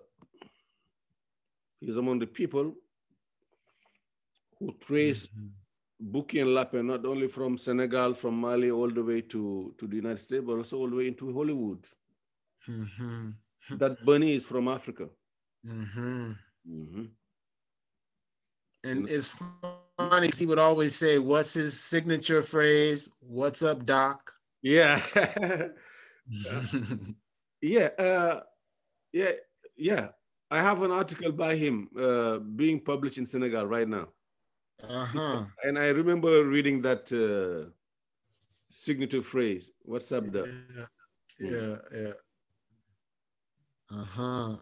Speaker 1: he's among the people who trace
Speaker 2: Mhm.
Speaker 1: Buki and not only from Senegal, from Mali, all the way to, to the United States, but also all the way into Hollywood.
Speaker 2: Mhm.
Speaker 1: that bunny is from Africa.
Speaker 2: Mhm.
Speaker 1: Mhm.
Speaker 2: And it's funny, he would always say, What's his signature phrase? What's up, Doc?
Speaker 1: Yeah. yeah. Uh, yeah. Yeah. I have an article by him uh, being published in Senegal right now.
Speaker 2: Uh-huh.
Speaker 1: And I remember reading that uh, signature phrase. What's up, the?
Speaker 2: Yeah, yeah, yeah. Uh-huh.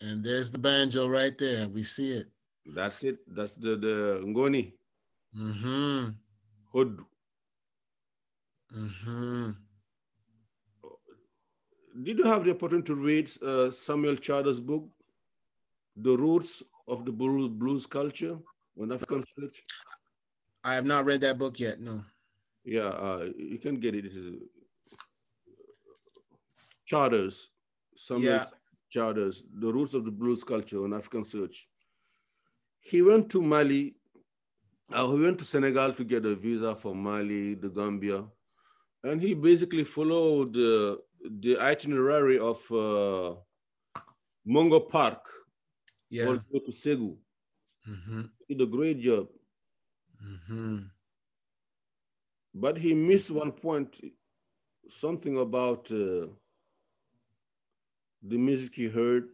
Speaker 2: And there's the banjo right there. We see it.
Speaker 1: That's it. That's the, the Ngoni,
Speaker 2: Mm-hmm.
Speaker 1: Hood.
Speaker 2: Mm-hmm.
Speaker 1: Did you have the opportunity to read uh, Samuel Charters' book, The Roots of the Blues, Culture on African Search?
Speaker 2: I have not read that book yet. No.
Speaker 1: Yeah, uh, you can get it. It is uh, Charters, Some
Speaker 2: Yeah.
Speaker 1: Charters, The Roots of the Blues Culture on African Search. He went to Mali, uh, he went to Senegal to get a visa for Mali, the Gambia, and he basically followed uh, the itinerary of uh, Mungo Park
Speaker 2: Yeah.
Speaker 1: to Segu.
Speaker 2: Mm-hmm.
Speaker 1: He did a great job.
Speaker 2: Mm-hmm.
Speaker 1: But he missed one point, something about uh, the music he heard.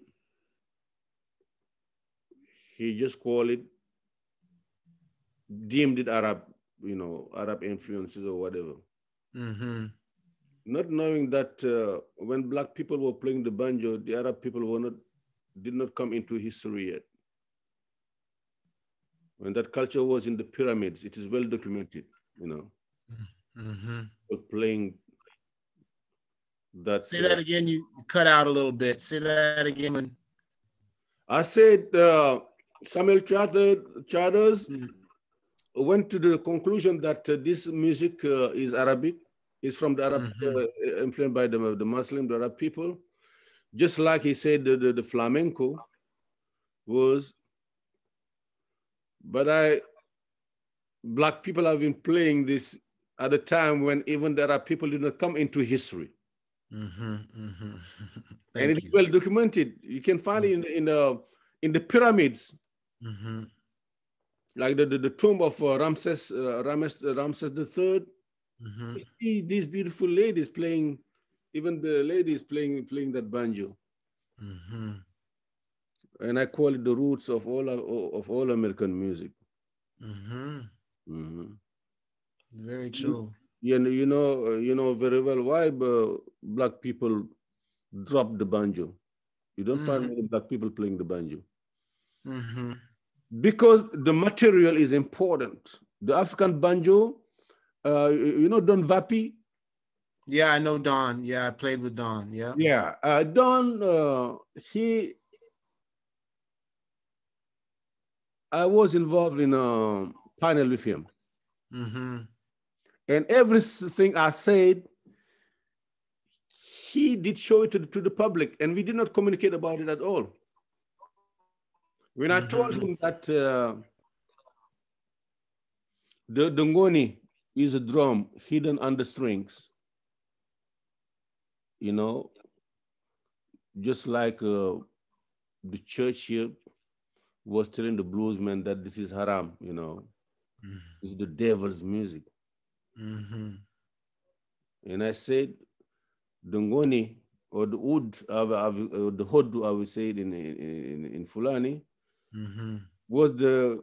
Speaker 1: He just called it, deemed it Arab, you know, Arab influences or whatever.
Speaker 2: Mm-hmm.
Speaker 1: Not knowing that uh, when black people were playing the banjo, the Arab people were not, did not come into history yet. When that culture was in the pyramids, it is well documented, you know.
Speaker 2: Mm-hmm.
Speaker 1: playing that.
Speaker 2: Say
Speaker 1: uh,
Speaker 2: that again. You cut out a little bit. Say that again. When,
Speaker 1: I said uh, Samuel Charter, Charters
Speaker 2: Mm.
Speaker 1: went to the conclusion that uh, this music uh, is Arabic, is from the Arab,
Speaker 2: Mhm.
Speaker 1: uh, influenced by the, the Muslim, the Arab people. Just like he said the, the, the flamenco was, but I, black people have been playing this at a time when even there are people did not come into history.
Speaker 2: mm-hmm. Mm-hmm.
Speaker 1: and it's
Speaker 2: you.
Speaker 1: well documented. You can find it in, in, uh, in the pyramids,
Speaker 2: Mm-hmm.
Speaker 1: like the, the, the tomb of uh, Ramses, uh, Ramses, Ramses III.
Speaker 2: Mm-hmm.
Speaker 1: You see these beautiful ladies playing, even the ladies playing playing that banjo.
Speaker 2: Mm-hmm.
Speaker 1: And I call it the roots of all of all American music.
Speaker 2: Mm-hmm.
Speaker 1: Mm-hmm.
Speaker 2: Very true.
Speaker 1: You know, you know, uh, you know very well why uh, black people drop the banjo. You don't find
Speaker 2: Mhm.
Speaker 1: many black people playing the banjo.
Speaker 2: Mm-hmm.
Speaker 1: because the material is important. The African banjo, uh, you know Don Vappie?
Speaker 2: Yeah, I know Don. Yeah, I played with Don. Yeah.
Speaker 1: Yeah. Uh, Don, uh, he, I was involved in a panel with him.
Speaker 2: Mm-hmm.
Speaker 1: And everything I said, he did show it to the, to the public, and we did not communicate about it at all. When I told
Speaker 2: Mhm.
Speaker 1: him that uh, the dongoni is a drum hidden under strings, you know, just like uh, the church here was telling the bluesman that this is haram, you know, mm-hmm. it's the devil's music. Mm-hmm. And I said, the ngoni or the wood, uh, the hodu, I would say it in, in, in Fulani, mm-hmm. was the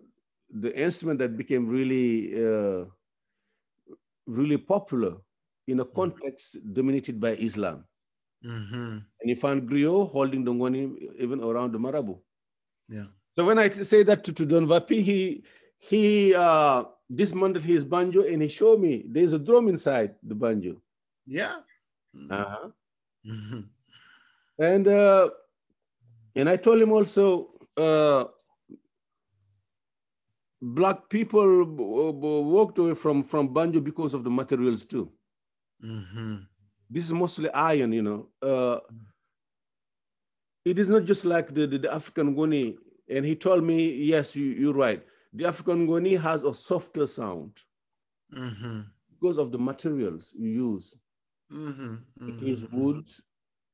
Speaker 1: the instrument that became really uh, really popular in a mm. context mm-hmm. dominated by Islam. Mm-hmm. And you find griot holding Dongoni even around the marabout.
Speaker 2: Yeah.
Speaker 1: So when I say that to, to Don Vappie, he he uh, dismantled his banjo and he showed me there's a drum inside the banjo.
Speaker 2: Yeah.
Speaker 1: Uh-huh. Mm-hmm. And uh, and I told him also uh, black people walked away from from banjo because of the materials too. Mm-hmm. This is mostly iron, you know. Uh, it is not just like the, the, the African ngoni. And he told me, yes, you, you're right. The African ngoni has a softer sound mm-hmm. because of the materials you use. Mm-hmm. It is mm-hmm. wood,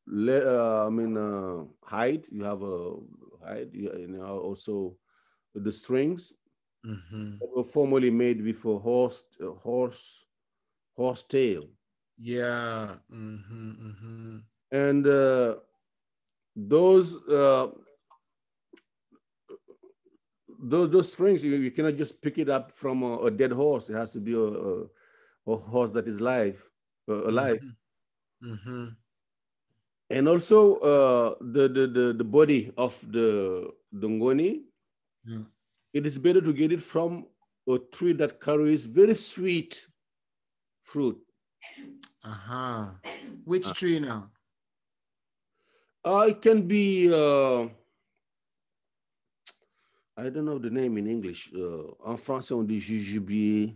Speaker 1: le- uh, I mean, uh, hide. You have a hide, you know, also the strings mm-hmm. were formerly made with a horse, uh, horse, horse tail.
Speaker 2: Yeah. Mm-hmm, mm-hmm.
Speaker 1: And uh, those uh, those those strings you, you, cannot just pick it up from a, a dead horse. It has to be a, a, a horse that is live, uh, alive. Mm-hmm. mm-hmm. And also uh, the, the the the body of the dongoni. Yeah. It is better to get it from a tree that carries very sweet fruit.
Speaker 2: Uh-huh. Which uh, tree now?
Speaker 1: Uh, it can be, uh, I don't know the name in English. Uh, en français, on dit jujubier.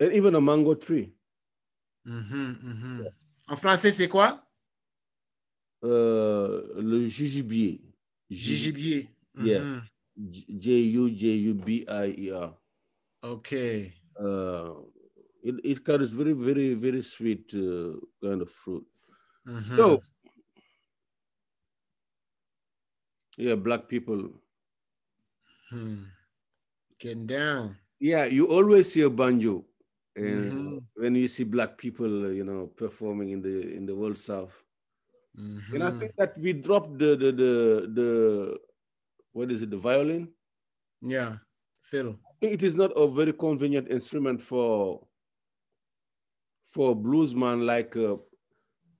Speaker 1: And even a mango tree.
Speaker 2: Mm-hmm, mm-hmm. En français, c'est quoi?
Speaker 1: Euh, le jujubier.
Speaker 2: Jujubier.
Speaker 1: Yeah. Mm-hmm. J-U-J-U-B-I-E-R.
Speaker 2: Okay.
Speaker 1: Uh, it, it carries very, very, very sweet uh, kind of fruit. Mm-hmm. So, yeah, black people.
Speaker 2: Hmm. Getting down.
Speaker 1: Yeah, you always see a banjo. And mm-hmm. when you see black people, you know, performing in the in the world south. Mm-hmm. And I think that we dropped the the the the what is it, the violin?
Speaker 2: Yeah, fiddle.
Speaker 1: it is not a very convenient instrument for for a bluesman like uh,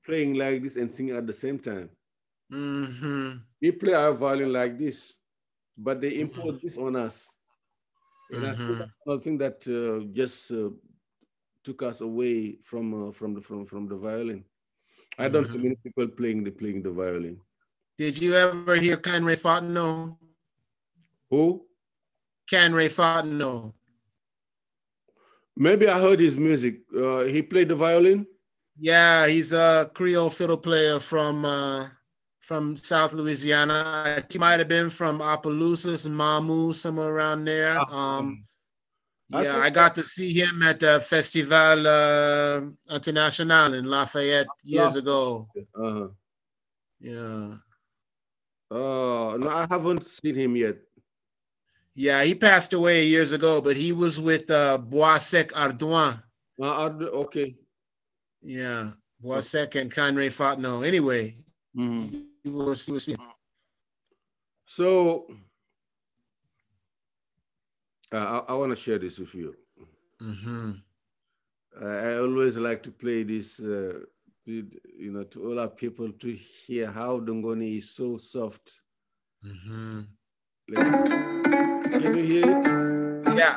Speaker 1: playing like this and singing at the same time. Mm-hmm. We play our violin like this, but they impose mm-hmm. this on us. And. I think that's another thing that uh, just uh, took us away from uh, from the from, from the violin. I don't see mm-hmm. many people playing the playing the violin.
Speaker 2: Did you ever hear Canray Fontenot?
Speaker 1: Who?
Speaker 2: Canray Fontenot.
Speaker 1: Maybe I heard his music. Uh, he played the violin.
Speaker 2: Yeah, he's a Creole fiddle player from uh, from South Louisiana. He might have been from Opelousas, Mamou, somewhere around there. Ah. Um, yeah, I, I got to see him at the Festival uh, International in Lafayette years ago. Uh-huh. Yeah.
Speaker 1: Uh, no, I haven't seen him yet.
Speaker 2: Yeah, he passed away years ago, but he was with uh, Bois Sec Ardoin.
Speaker 1: Uh, okay.
Speaker 2: Yeah, Bois Sec and Canray Fontenot. Anyway, mm-hmm. He was, he was,
Speaker 1: so uh, I, I want to share this with you. Mm-hmm. I always like to play this, uh, to, you know, to all our people to hear how Dongoni is so soft. Mm-hmm. Can you hear it?
Speaker 2: Yeah.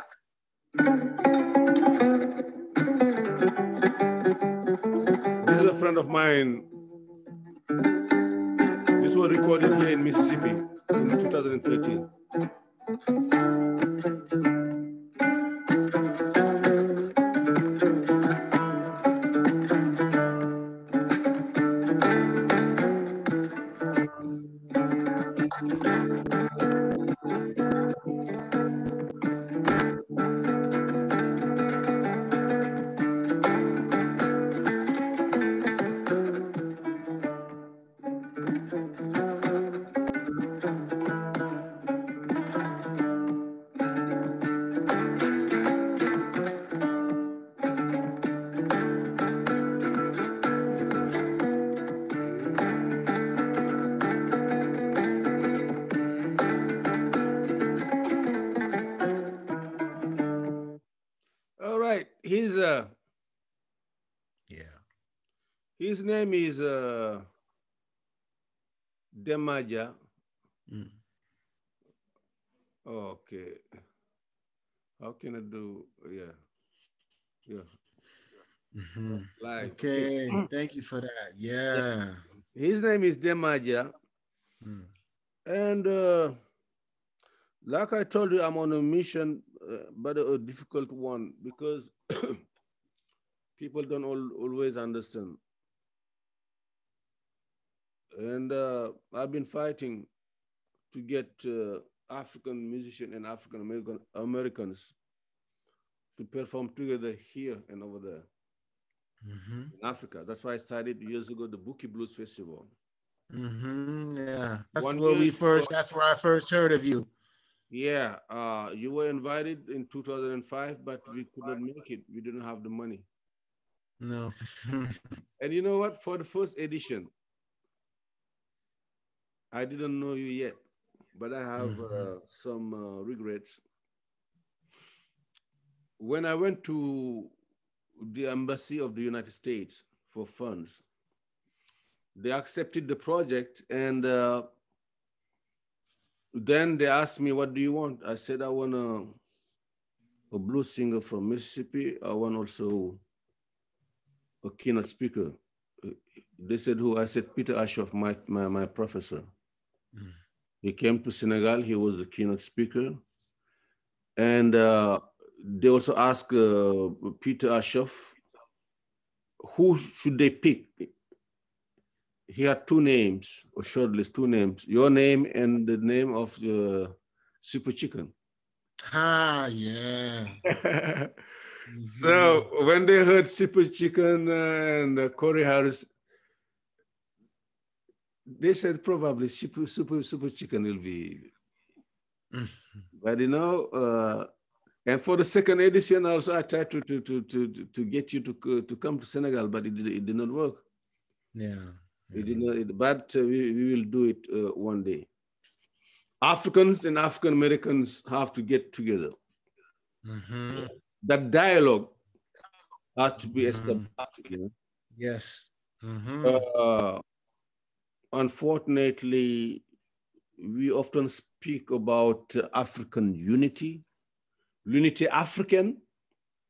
Speaker 1: This is a friend of mine. This was recorded here in Mississippi in 2013. His name is uh Demaja.
Speaker 2: Mm.
Speaker 1: Okay. How can I do yeah. Yeah.
Speaker 2: Mhm.
Speaker 1: Like
Speaker 2: Okay, thank you for that. Yeah.
Speaker 1: his name is Demaja.
Speaker 2: Mm.
Speaker 1: And uh, like I told you, I'm on a mission, uh, but a, a difficult one because people don't all, always understand. And uh, I've been fighting to get uh, African musicians and African American Americans to perform together here and over there
Speaker 2: Mhm.
Speaker 1: in Africa. That's why I started years ago the Bouki Blues Festival.
Speaker 2: Mhm. Yeah. That's
Speaker 1: One
Speaker 2: where we
Speaker 1: ago-
Speaker 2: first. That's where I first heard of you.
Speaker 1: Yeah, uh, you were invited in 2005, but we could not make it. We didn't have the money.
Speaker 2: No.
Speaker 1: And you know what? For the first edition, I didn't know you yet, but I have uh, some uh, regrets. When I went to the embassy of the United States for funds, they accepted the project and uh, then they asked me, What do you want? I said, I want a, a blues singer from Mississippi. I want also a keynote speaker. Uh, They said, Who? I said, Peter Aschoff, my, my, my professor.
Speaker 2: Mm.
Speaker 1: He came to Senegal, he was the keynote speaker. And uh, they also asked uh, Peter Aschoff, who should they pick? He had two names, or shortlist, two names, your name and the name of the Super Chikan.
Speaker 2: ah, yeah.
Speaker 1: so when they heard Super Chikan and uh, Corey Harris, they said probably Super Super Super Chikan will be.
Speaker 2: Mhm.
Speaker 1: But you know, uh, and for the second edition also, I tried to to to to, to get you to to come to Senegal, but it did, it did not work.
Speaker 2: yeah.
Speaker 1: It did not. It, but uh, we, we will do it uh, one day. Africans and African Americans have to get together.
Speaker 2: Mhm.
Speaker 1: That dialogue has to be
Speaker 2: Mhm.
Speaker 1: established. You know?
Speaker 2: Yes. Mhm.
Speaker 1: Uh, unfortunately, we often speak about uh, African unity, unity African,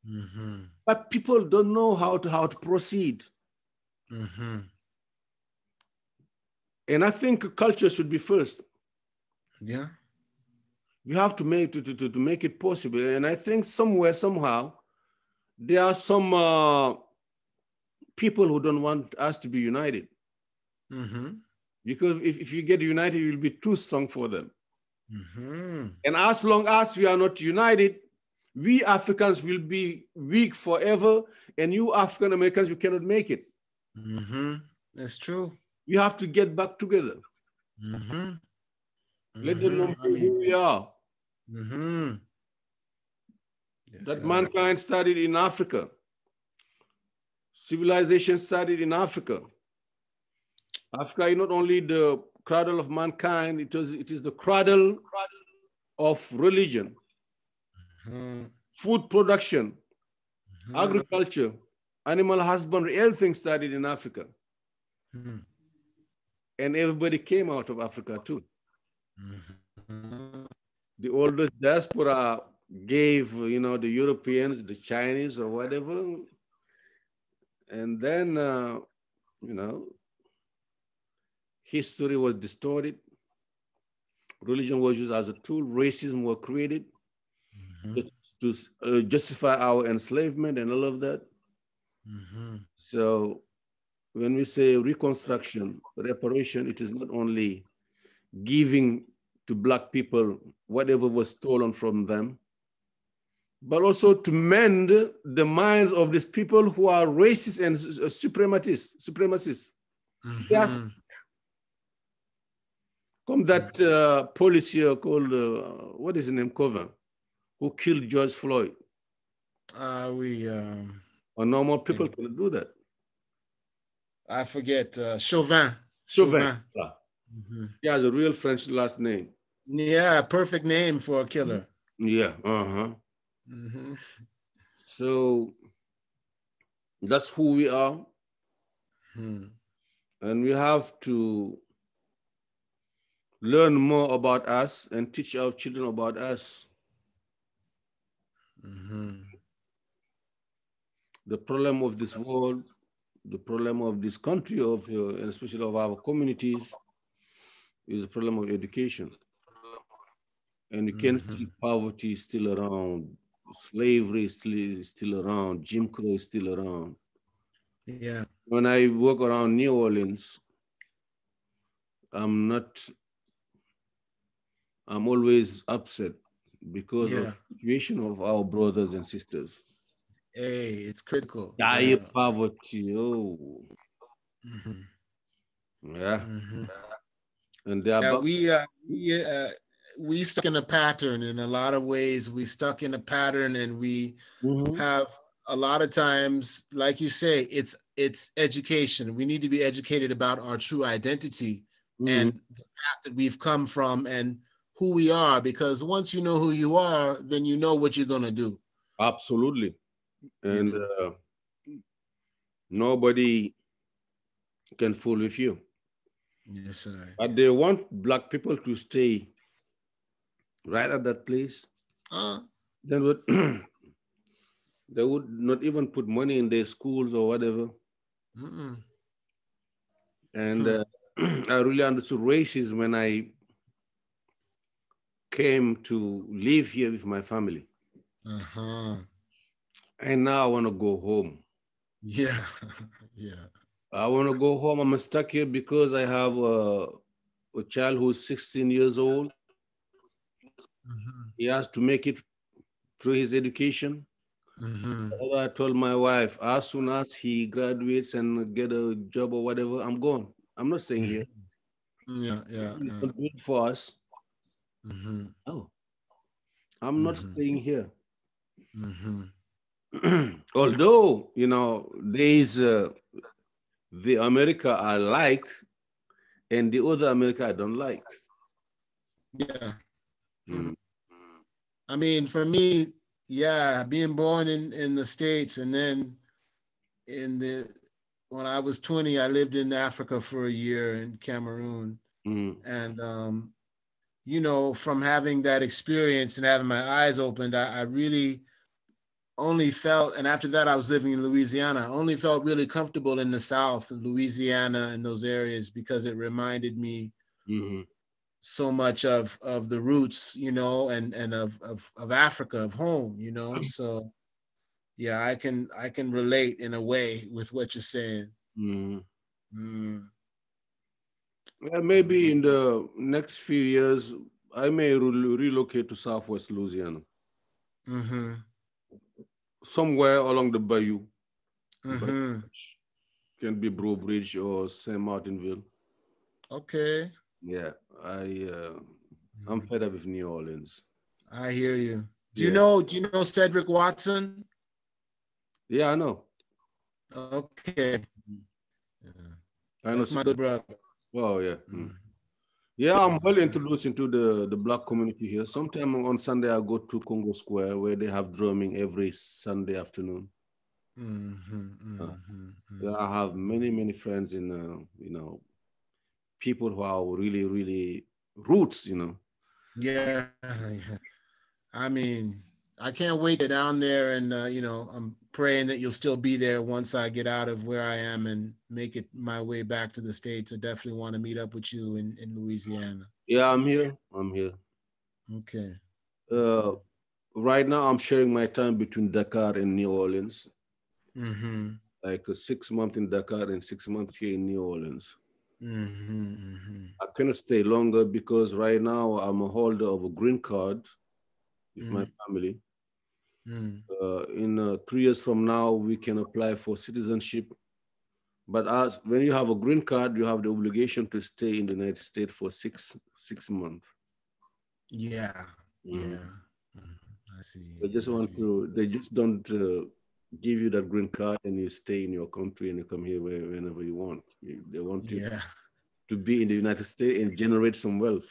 Speaker 2: Mhm.
Speaker 1: but people don't know how to how to proceed.
Speaker 2: Mhm.
Speaker 1: And I think culture should be first.
Speaker 2: Yeah.
Speaker 1: We have to make to, to, to, to make it possible. And I think somewhere, somehow, there are some uh, people who don't want us to be united.
Speaker 2: Mhm.
Speaker 1: Because if, if you get united, you'll be too strong for them.
Speaker 2: Mhm.
Speaker 1: And as long as we are not united, we Africans will be weak forever, and you African Americans, you cannot make it.
Speaker 2: Mhm. That's true.
Speaker 1: We have to get back together.
Speaker 2: Mhm.
Speaker 1: Let them know
Speaker 2: Mhm. I
Speaker 1: who we are.
Speaker 2: mhm. Yes,
Speaker 1: That mankind started in Africa. Civilization started in Africa. Africa is not only the cradle of mankind, it is, it is the cradle of religion,
Speaker 2: Mhm.
Speaker 1: food production,
Speaker 2: Mhm.
Speaker 1: agriculture, animal husbandry, everything started in Africa.
Speaker 2: Mhm.
Speaker 1: And everybody came out of Africa too.
Speaker 2: Mhm.
Speaker 1: The oldest diaspora gave, you know, the Europeans, the Chinese, or whatever. And then, uh, you know, history was distorted. Religion was used as a tool. Racism was created
Speaker 2: Mhm.
Speaker 1: to uh, justify our enslavement and all of that.
Speaker 2: Mhm.
Speaker 1: So when we say reconstruction, reparation, it is not only giving to Black people whatever was stolen from them, but also to mend the minds of these people who are racist and uh, supremacists, supremacists. Yes.
Speaker 2: Mhm.
Speaker 1: Come that uh, policy called, uh, what is his name, Coven, who killed George Floyd.
Speaker 2: Uh, we um,
Speaker 1: Or normal people cannot do that.
Speaker 2: I forget uh, Chauvin.
Speaker 1: Chauvin. Yeah.
Speaker 2: Mhm.
Speaker 1: He has a real French last name.
Speaker 2: Yeah, perfect name for a killer.
Speaker 1: Yeah. Uh-huh.
Speaker 2: Mhm.
Speaker 1: So That's who we are.
Speaker 2: Hmm.
Speaker 1: And we have to learn more about us and teach our children about us.
Speaker 2: Mhm.
Speaker 1: The problem of this world, the problem of this country, of uh, and especially of our communities, is the problem of education. And you can see poverty is still around, slavery is still, is still around, Jim Crow is still around.
Speaker 2: Yeah.
Speaker 1: when I walk around New Orleans, I'm not, I'm always upset because of the situation of our brothers and sisters.
Speaker 2: Hey, it's critical.
Speaker 1: Dire
Speaker 2: Yeah.
Speaker 1: poverty, oh,
Speaker 2: Mhm.
Speaker 1: yeah.
Speaker 2: Mhm.
Speaker 1: And they are
Speaker 2: Yeah, we uh, we uh, we stuck in a pattern in a lot of ways. We stuck in a pattern, and we
Speaker 1: Mhm.
Speaker 2: have a lot of times, like you say, it's it's education. We need to be educated about our true identity and the path that we've come from and who we are. Because once you know who you are, then you know what you're gonna do.
Speaker 1: Absolutely. And uh, nobody can fool with you.
Speaker 2: Yes, sir.
Speaker 1: But they want black people to stay right at that place.
Speaker 2: Uh,
Speaker 1: Then would they would not even put money in their schools or whatever.
Speaker 2: mm-mm.
Speaker 1: And
Speaker 2: Hmm.
Speaker 1: uh, I really understood racism when I came to live here with my family.
Speaker 2: uh-huh.
Speaker 1: And now I want to go home.
Speaker 2: Yeah, yeah.
Speaker 1: I want to go home. I'm stuck here because I have a, a child who's 16 years old.
Speaker 2: Mhm.
Speaker 1: He has to make it through his education.
Speaker 2: Mhm.
Speaker 1: So I told my wife, as soon as he graduates and get a job or whatever, I'm gone. I'm not staying here.
Speaker 2: Yeah, yeah, yeah.
Speaker 1: it for us.
Speaker 2: Mhm.
Speaker 1: No, I'm not
Speaker 2: Mhm.
Speaker 1: staying here.
Speaker 2: Mhm.
Speaker 1: Although, you know, there is uh, the America I like and the other America I don't like.
Speaker 2: Yeah.
Speaker 1: Mm.
Speaker 2: I mean, for me, yeah, being born in in the states and then in the when I was 20, I lived in Africa for a year in Cameroon.
Speaker 1: Mm.
Speaker 2: And um, you know, from having that experience and having my eyes opened, I, I really only felt, and after that, I was living in Louisiana. I only felt really comfortable in the South, Louisiana, and those areas because it reminded me
Speaker 1: Mhm.
Speaker 2: so much of of the roots, you know, and and of of of Africa, of home, you know. So, yeah, I can I can relate in a way with what you're saying.
Speaker 1: Mhm.
Speaker 2: Mm.
Speaker 1: Well, maybe in the next few years, I may re- relocate to Southwest Louisiana,
Speaker 2: Mm-hmm.
Speaker 1: somewhere along the bayou.
Speaker 2: Mm-hmm.
Speaker 1: Can be Breaux Bridge or St. Martinville.
Speaker 2: Okay.
Speaker 1: Yeah, I uh, I'm fed up with New Orleans.
Speaker 2: I hear you. Do you know? Do you know Cedric Watson?
Speaker 1: Yeah, I know.
Speaker 2: Okay. Yeah.
Speaker 1: I know.
Speaker 2: That's my good brother.
Speaker 1: Oh yeah.
Speaker 2: Mm.
Speaker 1: Mm. Yeah, I'm well introduced into the, the black community here. Sometime on Sunday, I go to Congo Square where they have drumming every Sunday afternoon.
Speaker 2: Mm-hmm,
Speaker 1: Uh,
Speaker 2: mm-hmm,
Speaker 1: I have many, many friends in, uh, you know, people who are really, really roots, you know.
Speaker 2: Yeah, yeah. I mean, I can't wait to down there, and uh, you know, I'm praying that you'll still be there once I get out of where I am and make it my way back to the states. I definitely want to meet up with you in in Louisiana.
Speaker 1: Yeah, I'm here. I'm here.
Speaker 2: Okay.
Speaker 1: Uh, right now, I'm sharing my time between Dakar and New Orleans,
Speaker 2: Mm-hmm.
Speaker 1: like six months in Dakar and six months here in New Orleans.
Speaker 2: Mm-hmm. Mm-hmm.
Speaker 1: I cannot stay longer because right now I'm a holder of a green card with my
Speaker 2: Mm.
Speaker 1: family.
Speaker 2: Mm.
Speaker 1: Uh, in uh, three years from now, we can apply for citizenship. But as when you have a green card, you have the obligation to stay in the United States for six six months.
Speaker 2: Yeah.
Speaker 1: Mhm.
Speaker 2: Yeah. Mhm. I see.
Speaker 1: They just
Speaker 2: I
Speaker 1: want
Speaker 2: see.
Speaker 1: to. They just don't uh, give you that green card and you stay in your country and you come here where, whenever you want. They want you
Speaker 2: Yeah.
Speaker 1: to be in the United States and generate some wealth.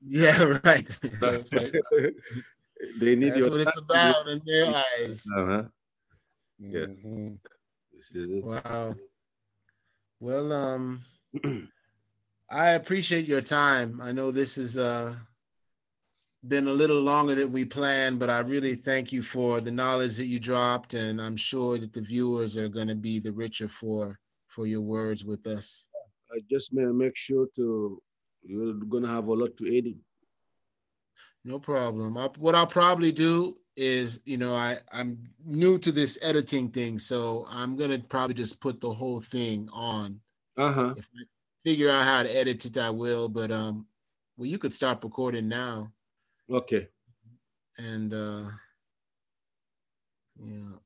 Speaker 2: Yeah. Right. That's, right.
Speaker 1: they need
Speaker 2: That's what it's about in their eyes.
Speaker 1: Uh-huh. Yeah.
Speaker 2: Mhm.
Speaker 1: This is it.
Speaker 2: Wow. Well, um, I appreciate your time. I know this has uh, been a little longer than we planned, but I really thank you for the knowledge that you dropped, and I'm sure that the viewers are going to be the richer for for your words with us.
Speaker 1: I just may make sure to you're gonna have a lot to edit.
Speaker 2: No problem. I, what I'll probably do is, you know, I I'm new to this editing thing, so I'm gonna probably just put the whole thing on.
Speaker 1: Uh huh.
Speaker 2: If I figure out how to edit it, I will. But um, well, you could stop recording now,
Speaker 1: Okay.
Speaker 2: and uh, yeah.